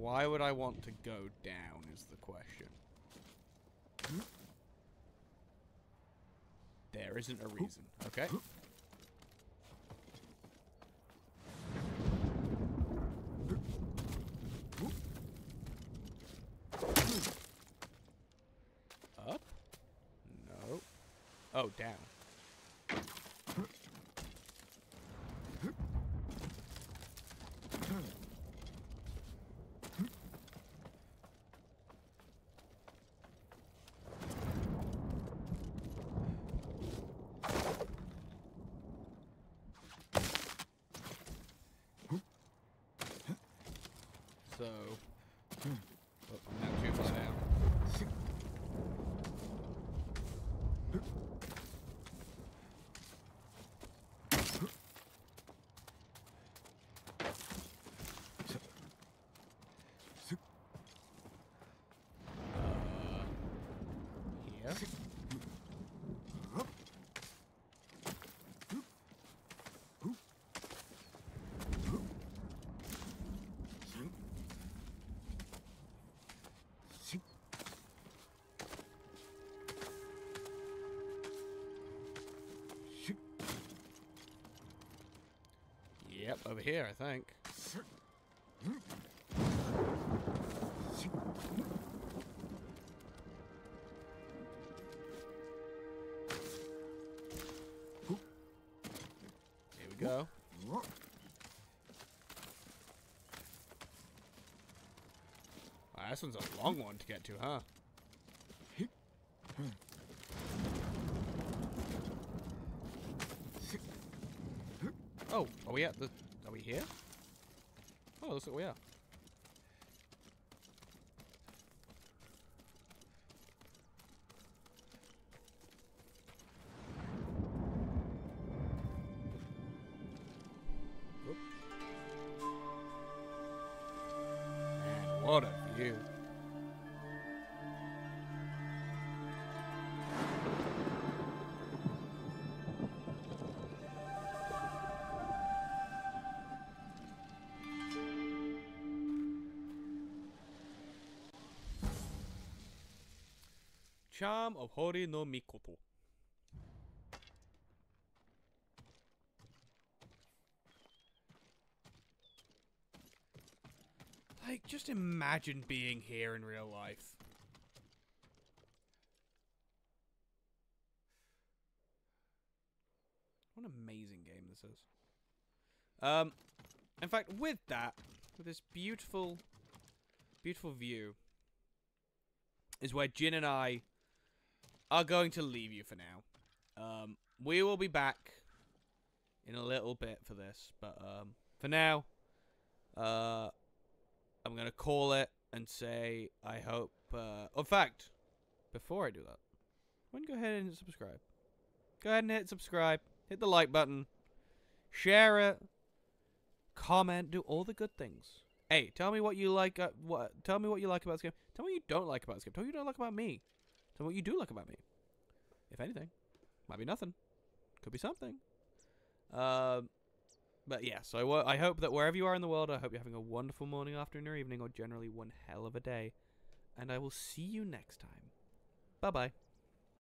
Why would I want to go down is the question. Hmm? There isn't a reason. Okay. Up? No. Oh, down. So, oh, I'm not too far down. Over here, I think. Here we go. Wow, this one's a long one to get to, huh? Oh, are we at the... Are we here? Oh, looks like we are. Charm of Hori no Mikoto. Like, just imagine being here in real life. What an amazing game this is. Um, in fact, with that, with this beautiful, beautiful view, is where Jin and I are going to leave you for now. Um, we will be back in a little bit for this, but um, for now, uh, I'm gonna call it and say I hope. Uh, in fact, before I do that, go ahead and subscribe? Go ahead and hit subscribe. Hit the like button. Share it. Comment. Do all the good things. Hey, tell me what you like. Uh, what? Tell me what you like about this game. Tell me what you don't like about this game. Tell me what you don't like about me. Me what you do like about me. If anything, might be nothing. Could be something. Um, but yeah. So I, I hope that wherever you are in the world, I hope you're having a wonderful morning, afternoon, or evening, or generally one hell of a day. And I will see you next time. Bye bye.